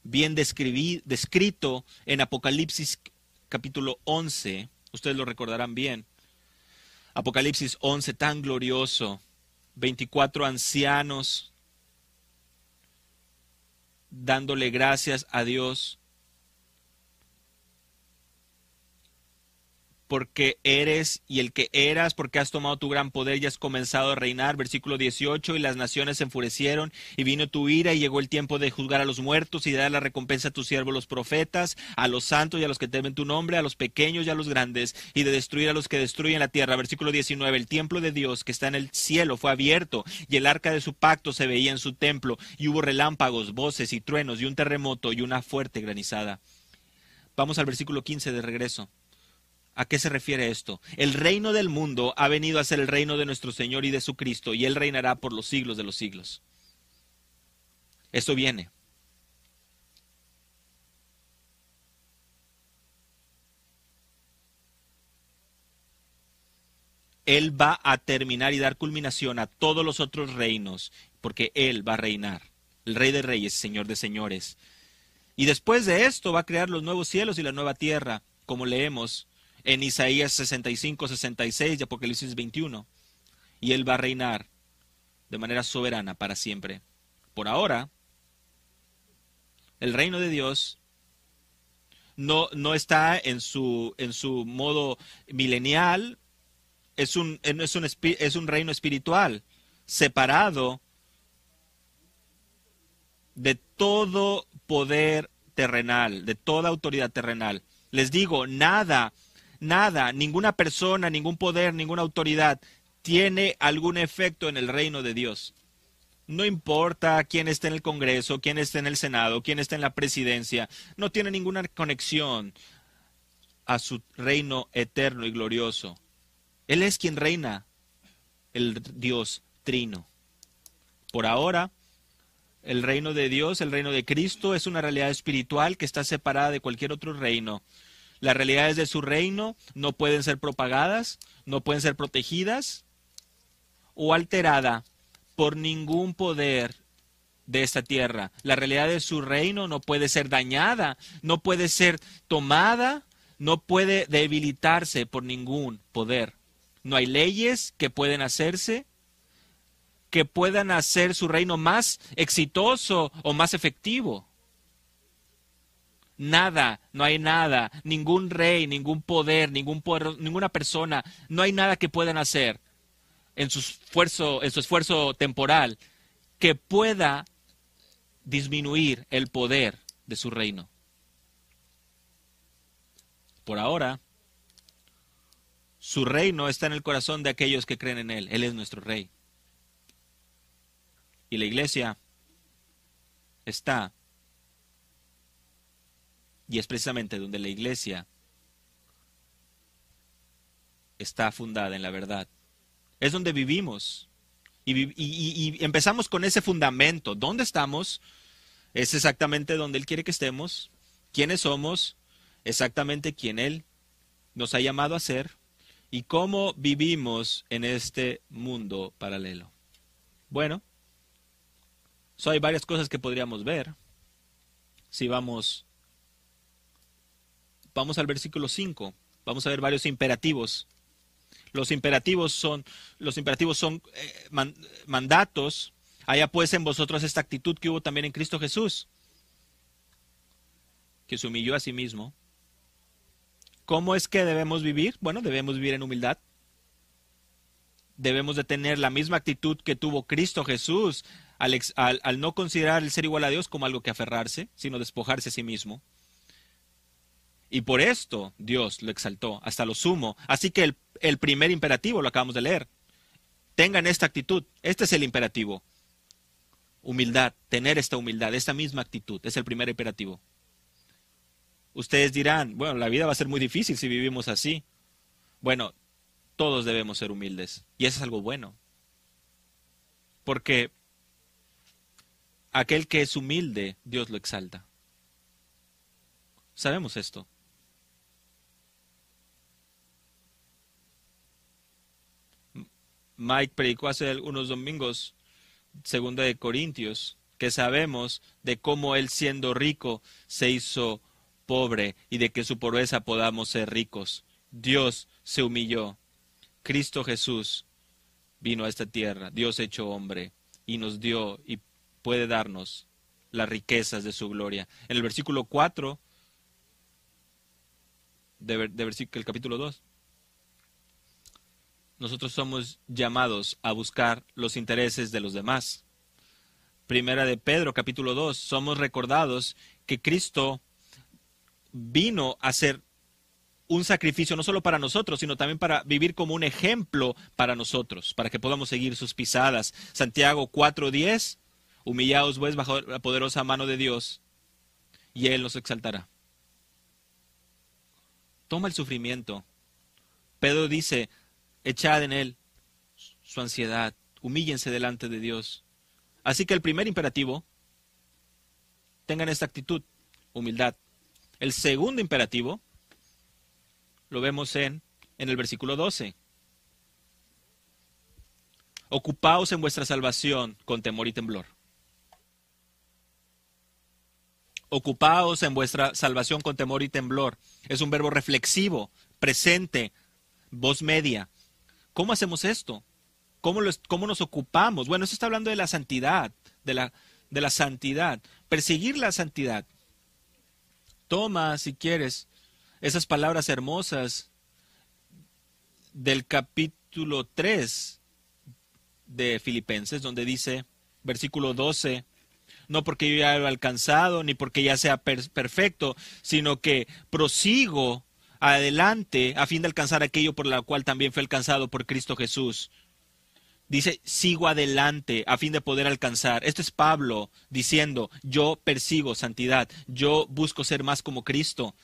[SPEAKER 1] bien descrito en Apocalipsis capítulo 11. Ustedes lo recordarán bien. Apocalipsis 11, tan glorioso. 24 ancianos dándole gracias a Dios porque eres y el que eras, porque has tomado tu gran poder y has comenzado a reinar. Versículo 18, y las naciones se enfurecieron, y vino tu ira, y llegó el tiempo de juzgar a los muertos y de dar la recompensa a tus siervos los profetas, a los santos y a los que temen tu nombre, a los pequeños y a los grandes, y de destruir a los que destruyen la tierra. Versículo 19, el templo de Dios que está en el cielo fue abierto, y el arca de su pacto se veía en su templo, y hubo relámpagos, voces y truenos, y un terremoto y una fuerte granizada. Vamos al versículo 15 de regreso. ¿A qué se refiere esto? El reino del mundo ha venido a ser el reino de nuestro Señor y de su Cristo, y Él reinará por los siglos de los siglos. Esto viene. Él va a terminar y dar culminación a todos los otros reinos, porque Él va a reinar. El Rey de Reyes, Señor de Señores. Y después de esto va a crear los nuevos cielos y la nueva tierra, como leemos en Isaías 65, 66 y Apocalipsis 21. Y Él va a reinar de manera soberana para siempre. Por ahora, el reino de Dios no, no está en su, en su modo milenial, es un, es, un, es un reino espiritual, separado de todo poder terrenal, de toda autoridad terrenal. Les digo, nada nada, ninguna persona, ningún poder, ninguna autoridad tiene algún efecto en el reino de Dios. No importa quién esté en el Congreso, quién esté en el Senado, quién esté en la presidencia, no tiene ninguna conexión a su reino eterno y glorioso. Él es quien reina, el Dios trino. Por ahora, el reino de Dios, el reino de Cristo, es una realidad espiritual que está separada de cualquier otro reino las realidades de su reino no pueden ser propagadas, no pueden ser protegidas o alteradas por ningún poder de esta tierra. La realidad de su reino no puede ser dañada, no puede ser tomada, no puede debilitarse por ningún poder. No hay leyes que pueden hacerse que puedan hacer su reino más exitoso o más efectivo. Nada, no hay nada, ningún rey, ningún poder, ningún ninguna persona, no hay nada que puedan hacer en su esfuerzo, en su esfuerzo temporal que pueda disminuir el poder de su reino. Por ahora, su reino está en el corazón de aquellos que creen en Él. Él es nuestro rey. Y la iglesia está y es precisamente donde la iglesia está fundada en la verdad. Es donde vivimos. Y, empezamos con ese fundamento. ¿Dónde estamos? Es exactamente donde Él quiere que estemos. ¿Quiénes somos? Exactamente quién Él nos ha llamado a ser. Y cómo vivimos en este mundo paralelo. Bueno, so hay varias cosas que podríamos ver si vamos Vamos al versículo 5. Vamos a ver varios imperativos. Los imperativos son, los imperativos son eh, mandatos. Haya pues en vosotros esta actitud que hubo también en Cristo Jesús, que se humilló a sí mismo. ¿Cómo es que debemos vivir? Bueno, debemos vivir en humildad. Debemos de tener la misma actitud que tuvo Cristo Jesús al, al no considerar el ser igual a Dios como algo que aferrarse, sino despojarse a sí mismo. Y por esto Dios lo exaltó hasta lo sumo. Así que el, primer imperativo lo acabamos de leer. Tengan esta actitud. Este es el imperativo. Humildad, tener esta humildad, esta misma actitud. Es el primer imperativo. Ustedes dirán, bueno, la vida va a ser muy difícil si vivimos así. Bueno, todos debemos ser humildes. Y eso es algo bueno. Porque aquel que es humilde, Dios lo exalta. Sabemos esto. Mike predicó hace unos domingos, segunda de Corintios, que sabemos de cómo él siendo rico se hizo pobre y de que su pobreza podamos ser ricos. Dios se humilló. Cristo Jesús vino a esta tierra, Dios hecho hombre, y nos dio y puede darnos las riquezas de su gloria. En el versículo 4 de, de versículo, el capítulo 2, nosotros somos llamados a buscar los intereses de los demás. Primera de Pedro, capítulo 2, somos recordados que Cristo vino a ser un sacrificio no solo para nosotros, sino también para vivir como un ejemplo para nosotros, para que podamos seguir sus pisadas. Santiago 4:10, humillaos pues bajo la poderosa mano de Dios, y Él nos exaltará. Toma el sufrimiento. Pedro dice, echad en Él su ansiedad, humíllense delante de Dios. Así que el primer imperativo, tengan esta actitud, humildad. El segundo imperativo, lo vemos en, en el versículo 12. Ocupaos en vuestra salvación con temor y temblor. Ocupaos en vuestra salvación con temor y temblor. Es un verbo reflexivo, presente, voz media. ¿Cómo hacemos esto? ¿Cómo, ¿Cómo, nos ocupamos? Bueno, esto está hablando de la santidad, de la, de la santidad. Perseguir la santidad. Toma, si quieres, esas palabras hermosas del capítulo 3 de Filipenses, donde dice, versículo 12, no porque yo ya lo he alcanzado, ni porque ya sea perfecto, sino que prosigo adelante a fin de alcanzar aquello por lo cual también fue alcanzado por Cristo Jesús. Dice, sigo adelante a fin de poder alcanzar. Esto es Pablo diciendo, yo persigo santidad, yo busco ser más como Cristo.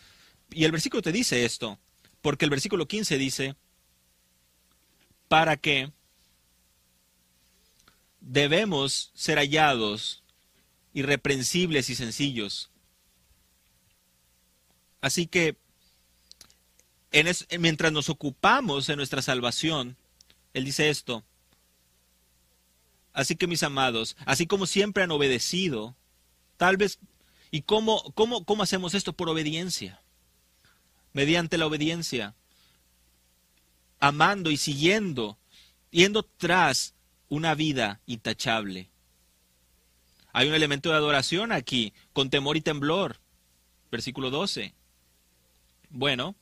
[SPEAKER 1] Y el versículo te dice esto, porque el versículo 15 dice, para que debemos ser hallados irreprensibles y sencillos. Así que mientras nos ocupamos en nuestra salvación, Él dice esto, así que mis amados, así como siempre han obedecido, tal vez, ¿y cómo, cómo, cómo hacemos esto? Por obediencia mediante la obediencia, amando y siguiendo, yendo tras una vida intachable. Hay un elemento de adoración aquí, con temor y temblor. Versículo 12. Bueno,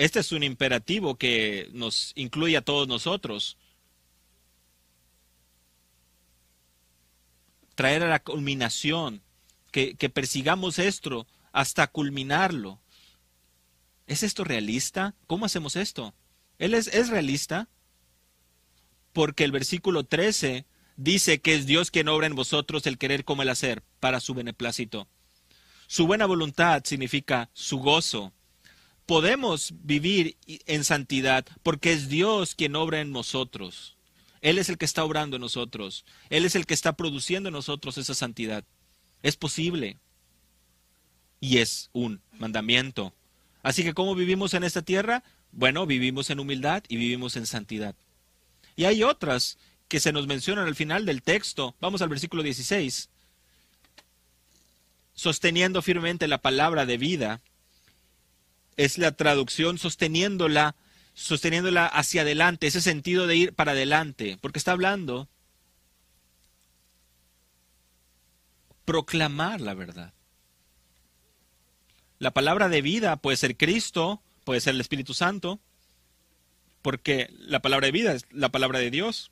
[SPEAKER 1] este es un imperativo que nos incluye a todos nosotros. Traer a la culminación, que, persigamos esto hasta culminarlo. ¿Es esto realista? ¿Cómo hacemos esto? Él es, es realista porque el versículo 13 dice que es Dios quien obra en vosotros el querer como el hacer para su beneplácito. Su buena voluntad significa su gozo. Podemos vivir en santidad porque es Dios quien obra en nosotros. Él es el que está obrando en nosotros. Él es el que está produciendo en nosotros esa santidad. Es posible. Y es un mandamiento. Así que ¿cómo vivimos en esta tierra? Bueno, vivimos en humildad y vivimos en santidad. Y hay otras que se nos mencionan al final del texto. Vamos al versículo 16. Sosteniendo firmemente la palabra de vida. Es la traducción sosteniéndola, sosteniéndola hacia adelante, ese sentido de ir para adelante, porque está hablando proclamar la verdad. La palabra de vida puede ser Cristo, puede ser el Espíritu Santo, porque la palabra de vida es la palabra de Dios.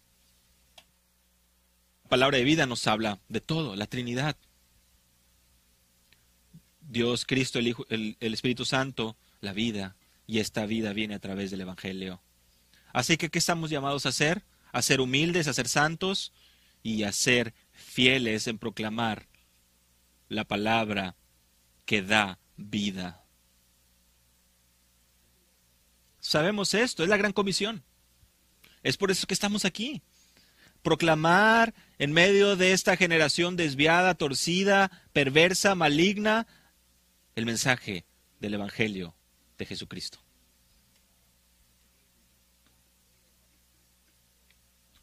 [SPEAKER 1] La palabra de vida nos habla de todo, la Trinidad. Dios, Cristo, el, Hijo, el, el Espíritu Santo, la vida, y esta vida viene a través del Evangelio. Así que, ¿qué estamos llamados a hacer? A ser humildes, a ser santos y a ser fieles en proclamar la palabra que da vida. Sabemos esto, es la gran comisión. Es por eso que estamos aquí. Proclamar en medio de esta generación desviada, torcida, perversa, maligna, el mensaje del Evangelio de Jesucristo.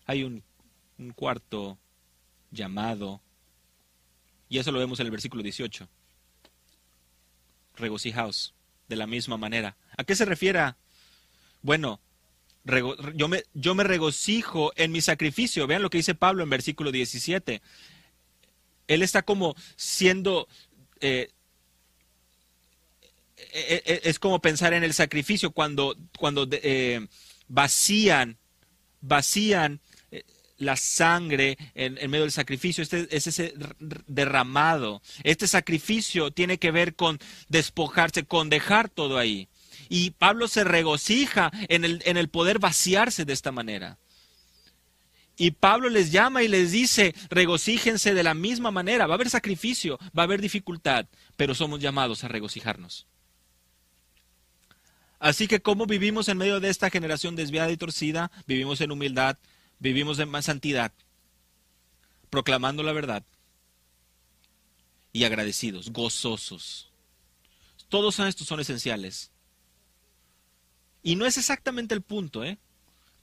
[SPEAKER 1] Hay un, cuarto llamado, y eso lo vemos en el versículo 18 regocijaos de la misma manera. ¿A qué se refiere? Bueno, yo me, regocijo en mi sacrificio. Vean lo que dice Pablo en versículo 17. Él está como siendo... Eh, es como pensar en el sacrificio cuando, cuando vacían vacían eh, la sangre en, medio del sacrificio, este es ese derramado. Este sacrificio tiene que ver con despojarse, con dejar todo ahí. Y Pablo se regocija en el, en el poder vaciarse de esta manera. Y Pablo les llama y les dice, regocíjense de la misma manera. Va a haber sacrificio, va a haber dificultad, pero somos llamados a regocijarnos. Así que ¿cómo vivimos en medio de esta generación desviada y torcida? Vivimos en humildad, vivimos en más santidad, proclamando la verdad y agradecidos, gozosos. Todos estos son esenciales. Y no es exactamente el punto, ¿eh?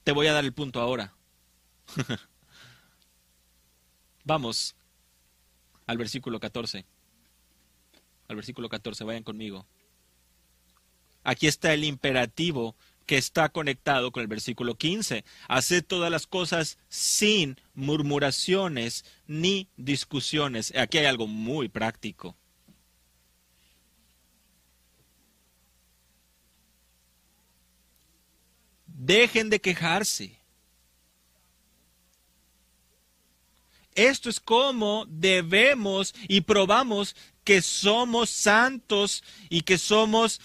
[SPEAKER 1] Te voy a dar el punto ahora. Vamos al versículo 14. Al versículo 14, vayan conmigo. Aquí está el imperativo que está conectado con el versículo 15. Haced todas las cosas sin murmuraciones ni discusiones. Aquí hay algo muy práctico. Dejen de quejarse. Esto es como debemos y probamos que somos santos y que somos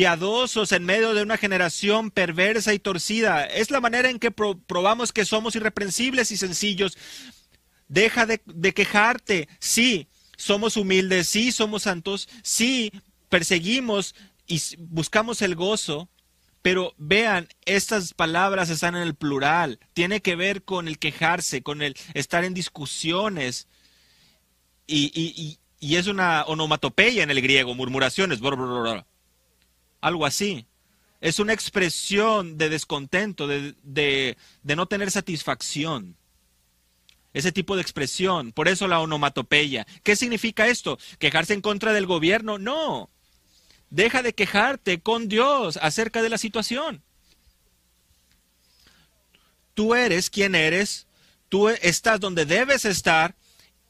[SPEAKER 1] piadosos en medio de una generación perversa y torcida. Es la manera en que probamos que somos irreprensibles y sencillos. Deja de, quejarte. Sí, somos humildes, sí, somos santos, sí, perseguimos y buscamos el gozo, pero vean, estas palabras están en el plural. Tiene que ver con el quejarse, con el estar en discusiones. Y, es una onomatopeya en el griego, murmuraciones, algo así. Es una expresión de descontento, de, de no tener satisfacción. Ese tipo de expresión. Por eso la onomatopeya. ¿Qué significa esto? ¿Quejarse en contra del gobierno? No. Deja de quejarte con Dios acerca de la situación. Tú eres quien eres, tú estás donde debes estar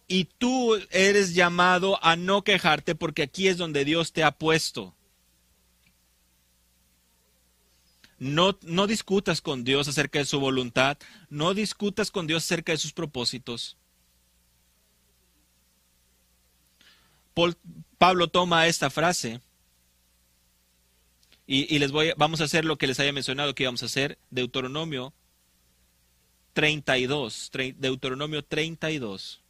[SPEAKER 1] y tú eres llamado a no quejarte porque aquí es donde Dios te ha puesto. No, no, discutas con Dios acerca de su voluntad, no discutas con Dios acerca de sus propósitos. Pablo toma esta frase y, les voy, vamos a hacer lo que les haya mencionado que íbamos a hacer, Deuteronomio 32, Deuteronomio 32.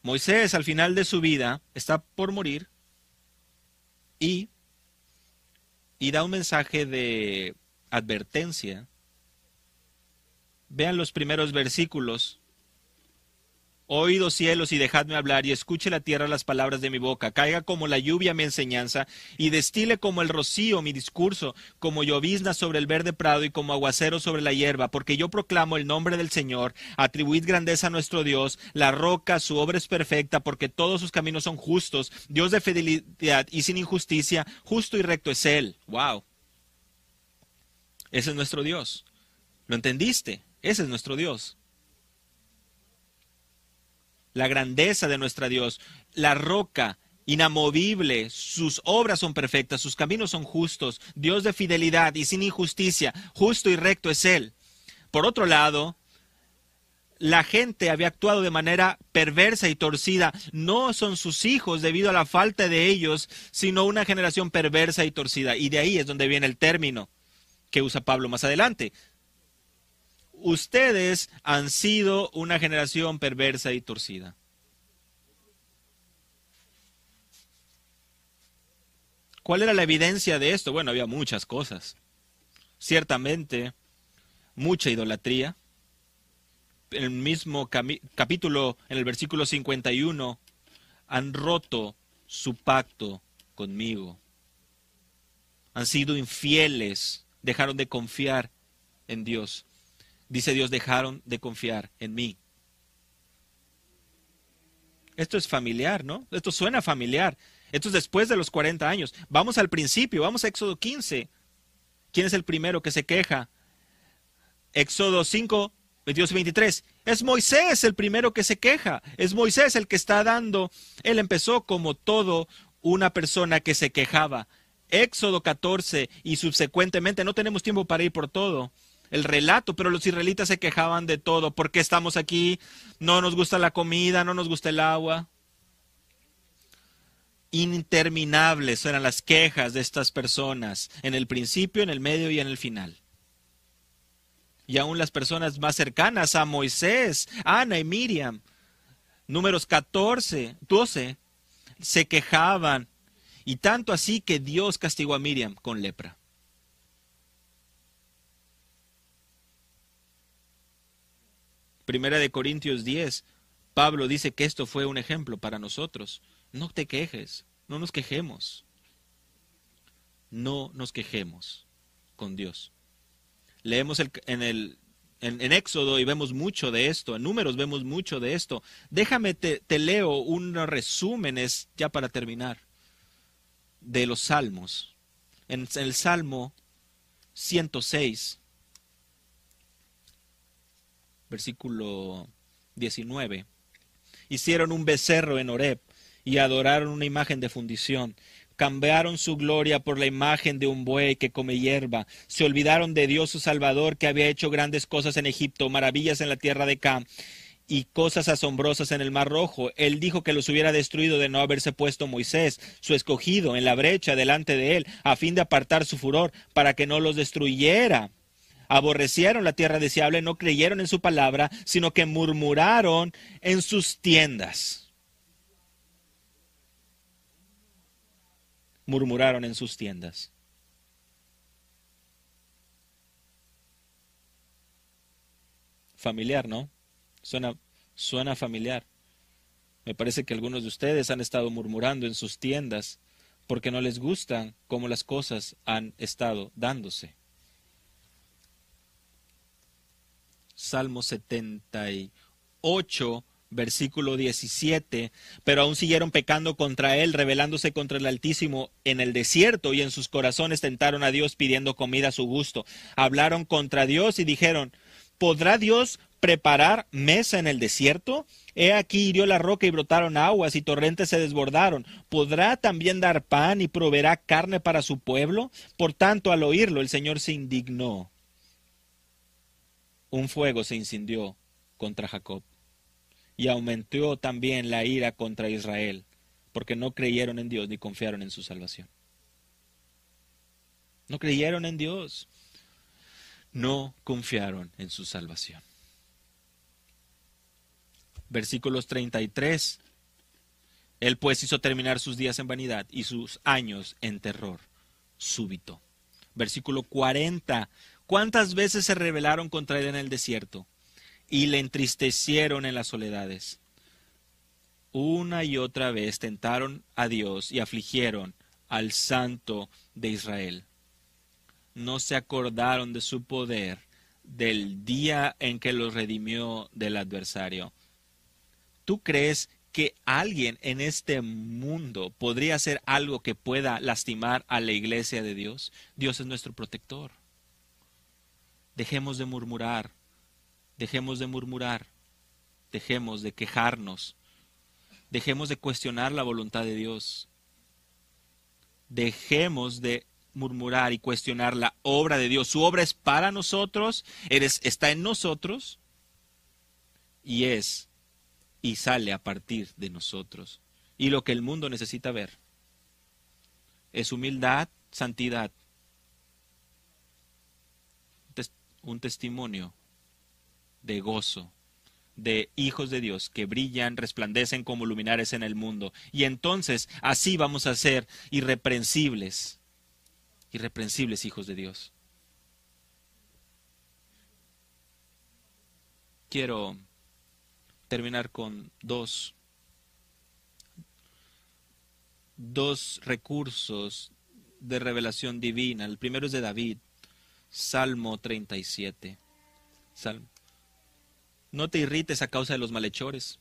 [SPEAKER 1] Moisés al final de su vida está por morir y, da un mensaje de advertencia. Vean los primeros versículos Oídos cielos y dejadme hablar, y escuche la tierra las palabras de mi boca. Caiga como la lluvia mi enseñanza, y destile como el rocío mi discurso, como llovizna sobre el verde prado y como aguacero sobre la hierba, porque yo proclamo el nombre del Señor. Atribuid grandeza a nuestro Dios, la roca, su obra es perfecta, porque todos sus caminos son justos. Dios de fidelidad y sin injusticia, justo y recto es Él. ¡Wow! Ese es nuestro Dios. ¿Lo entendiste? Ese es nuestro Dios la grandeza de nuestra Dios, la roca inamovible, sus obras son perfectas, sus caminos son justos, Dios de fidelidad y sin injusticia, justo y recto es Él. Por otro lado, la gente había actuado de manera perversa y torcida. No son sus hijos debido a la falta de ellos, sino una generación perversa y torcida. Y de ahí es donde viene el término que usa Pablo más adelante ustedes han sido una generación perversa y torcida. ¿Cuál era la evidencia de esto? Bueno, había muchas cosas. Ciertamente, mucha idolatría. En el mismo capítulo, en el versículo 51, han roto su pacto conmigo. Han sido infieles, dejaron de confiar en Dios. Dice Dios, dejaron de confiar en mí. Esto es familiar, ¿no? Esto suena familiar. Esto es después de los 40 años. Vamos al principio, vamos a Éxodo 15. ¿Quién es el primero que se queja? Éxodo 5, 22 y 23. Es Moisés el primero que se queja. Es Moisés el que está dando. Él empezó como todo una persona que se quejaba. Éxodo 14 y subsecuentemente, no tenemos tiempo para ir por todo, el relato, pero los israelitas se quejaban de todo. ¿Por qué estamos aquí? No nos gusta la comida, no nos gusta el agua. Interminables eran las quejas de estas personas, en el principio, en el medio y en el final. Y aún las personas más cercanas a Moisés, Ana y Miriam, números 14, 12, se quejaban. Y tanto así que Dios castigó a Miriam con lepra. Primera de Corintios 10, Pablo dice que esto fue un ejemplo para nosotros. No te quejes, no nos quejemos. No nos quejemos con Dios. Leemos en, el, en, Éxodo y vemos mucho de esto, en números vemos mucho de esto. Déjame, te, te leo unos resúmenes ya para terminar de los salmos. En el Salmo 106, versículo 19. Hicieron un becerro en Horeb y adoraron una imagen de fundición. Cambiaron su gloria por la imagen de un buey que come hierba. Se olvidaron de Dios su Salvador que había hecho grandes cosas en Egipto, maravillas en la tierra de Cam y cosas asombrosas en el Mar Rojo. Él dijo que los hubiera destruido de no haberse puesto Moisés, su escogido, en la brecha delante de él, a fin de apartar su furor, para que no los destruyera aborrecieron la tierra deseable, no creyeron en su palabra, sino que murmuraron en sus tiendas. Murmuraron en sus tiendas. Familiar, ¿no? Suena, suena familiar. Me parece que algunos de ustedes han estado murmurando en sus tiendas porque no les gustan cómo las cosas han estado dándose. Salmo 78, versículo 17, pero aún siguieron pecando contra él, rebelándose contra el Altísimo en el desierto, y en sus corazones tentaron a Dios pidiendo comida a su gusto. Hablaron contra Dios y dijeron, ¿podrá Dios preparar mesa en el desierto? He aquí hirió la roca y brotaron aguas y torrentes se desbordaron. ¿Podrá también dar pan y proveerá carne para su pueblo? Por tanto, al oírlo, el Señor se indignó un fuego se incendió contra Jacob y aumentó también la ira contra Israel, porque no creyeron en Dios ni confiaron en su salvación. No creyeron en Dios, no confiaron en su salvación. Versículos 33. Él pues hizo terminar sus días en vanidad y sus años en terror súbito. Versículo 40. ¿Cuántas veces se rebelaron contra él en el desierto y le entristecieron en las soledades? Una y otra vez tentaron a Dios y afligieron al Santo de Israel. No se acordaron de su poder del día en que los redimió del adversario. ¿Tú crees que alguien en este mundo podría hacer algo que pueda lastimar a la iglesia de Dios? Dios es nuestro protector. Dejemos de murmurar, dejemos de murmurar, dejemos de quejarnos, dejemos de cuestionar la voluntad de Dios, dejemos de murmurar y cuestionar la obra de Dios. Su obra es para nosotros, está en nosotros y es y sale a partir de nosotros. Y lo que el mundo necesita ver es humildad, santidad, un testimonio de gozo, de hijos de Dios que brillan, resplandecen como luminares en el mundo. Y entonces así vamos a ser irreprensibles, irreprensibles hijos de Dios. Quiero terminar con dos, dos recursos de revelación divina. El primero es de David. Salmo 37. Salmo. No te irrites a causa de los malhechores.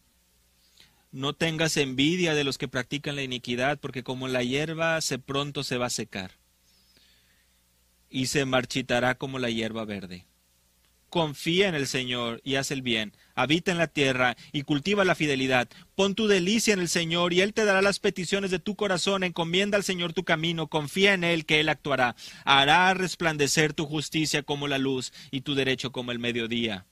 [SPEAKER 1] No tengas envidia de los que practican la iniquidad, porque como la hierba se pronto se va a secar y se marchitará como la hierba verde. Confía en el Señor y haz el bien. Habita en la tierra y cultiva la fidelidad. Pon tu delicia en el Señor y Él te dará las peticiones de tu corazón. Encomienda al Señor tu camino. Confía en Él que Él actuará. Hará resplandecer tu justicia como la luz y tu derecho como el mediodía.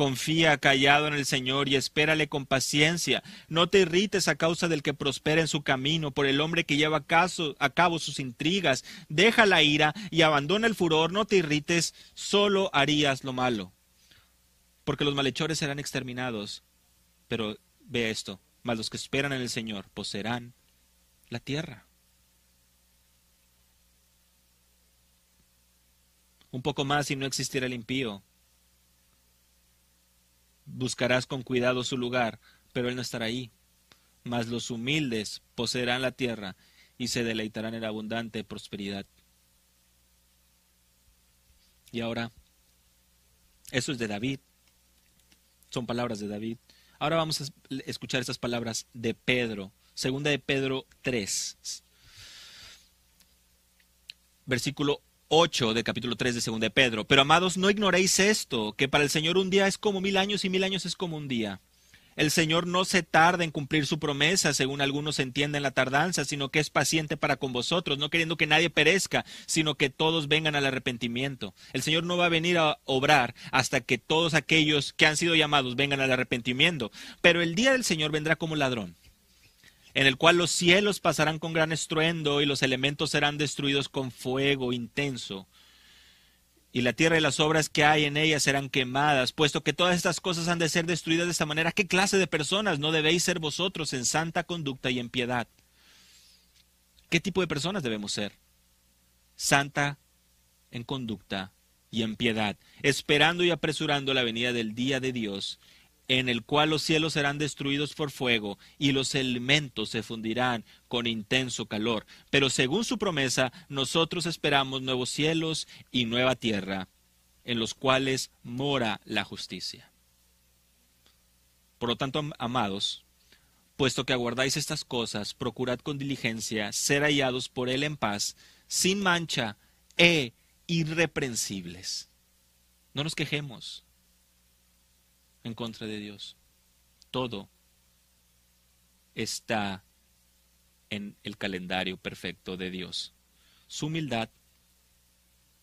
[SPEAKER 1] Confía callado en el Señor y espérale con paciencia. No te irrites a causa del que prospera en su camino, por el hombre que lleva a, cabo sus intrigas. Deja la ira y abandona el furor. No te irrites, solo harías lo malo. Porque los malhechores serán exterminados. Pero ve esto, mas los que esperan en el Señor poseerán la tierra. Un poco más y no existirá el impío buscarás con cuidado su lugar, pero él no estará ahí. Mas los humildes poseerán la tierra y se deleitarán en abundante prosperidad. Y ahora, eso es de David. Son palabras de David. Ahora vamos a escuchar estas palabras de Pedro. Segunda de Pedro 3. Versículo 8 de capítulo 3 de 2 de Pedro. Pero amados, no ignoréis esto, que para el Señor un día es como mil años y mil años es como un día. El Señor no se tarda en cumplir su promesa, según algunos entienden la tardanza, sino que es paciente para con vosotros, no queriendo que nadie perezca, sino que todos vengan al arrepentimiento. El Señor no va a venir a obrar hasta que todos aquellos que han sido llamados vengan al arrepentimiento. Pero el día del Señor vendrá como ladrón en el cual los cielos pasarán con gran estruendo y los elementos serán destruidos con fuego intenso. Y la tierra y las obras que hay en ella serán quemadas, puesto que todas estas cosas han de ser destruidas de esta manera. ¿Qué clase de personas no debéis ser vosotros en santa conducta y en piedad? ¿Qué tipo de personas debemos ser? Santa en conducta y en piedad, esperando y apresurando la venida del día de Dios, en el cual los cielos serán destruidos por fuego y los elementos se fundirán con intenso calor. Pero según su promesa, nosotros esperamos nuevos cielos y nueva tierra, en los cuales mora la justicia. Por lo tanto, amados, puesto que aguardáis estas cosas, procurad con diligencia ser hallados por Él en paz, sin mancha e irreprensibles. No nos quejemos en contra de Dios. Todo está en el calendario perfecto de Dios. Su humildad,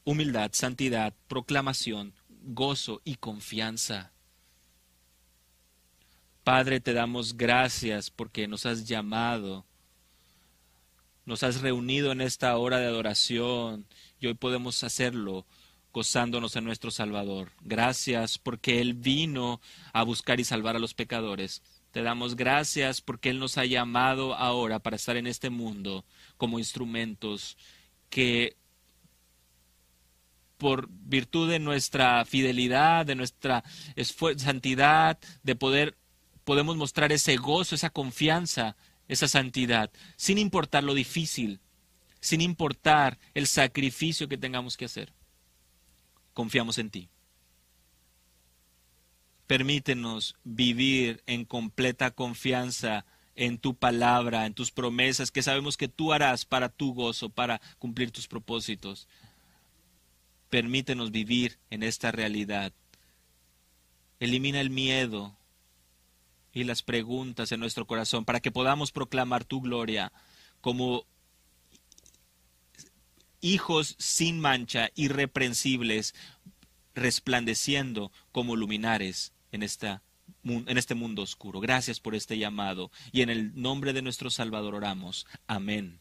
[SPEAKER 1] humildad, santidad, proclamación, gozo y confianza. Padre, te damos gracias porque nos has llamado, nos has reunido en esta hora de adoración y hoy podemos hacerlo gozándonos en nuestro Salvador. Gracias porque Él vino a buscar y salvar a los pecadores. Te damos gracias porque Él nos ha llamado ahora para estar en este mundo como instrumentos que por virtud de nuestra fidelidad, de nuestra santidad, de poder, podemos mostrar ese gozo, esa confianza, esa santidad, sin importar lo difícil, sin importar el sacrificio que tengamos que hacer confiamos en ti. Permítenos vivir en completa confianza en tu palabra, en tus promesas, que sabemos que tú harás para tu gozo, para cumplir tus propósitos. Permítenos vivir en esta realidad. Elimina el miedo y las preguntas en nuestro corazón para que podamos proclamar tu gloria como hijos sin mancha, irreprensibles, resplandeciendo como luminares en, esta, en este mundo oscuro. Gracias por este llamado y en el nombre de nuestro Salvador oramos. Amén.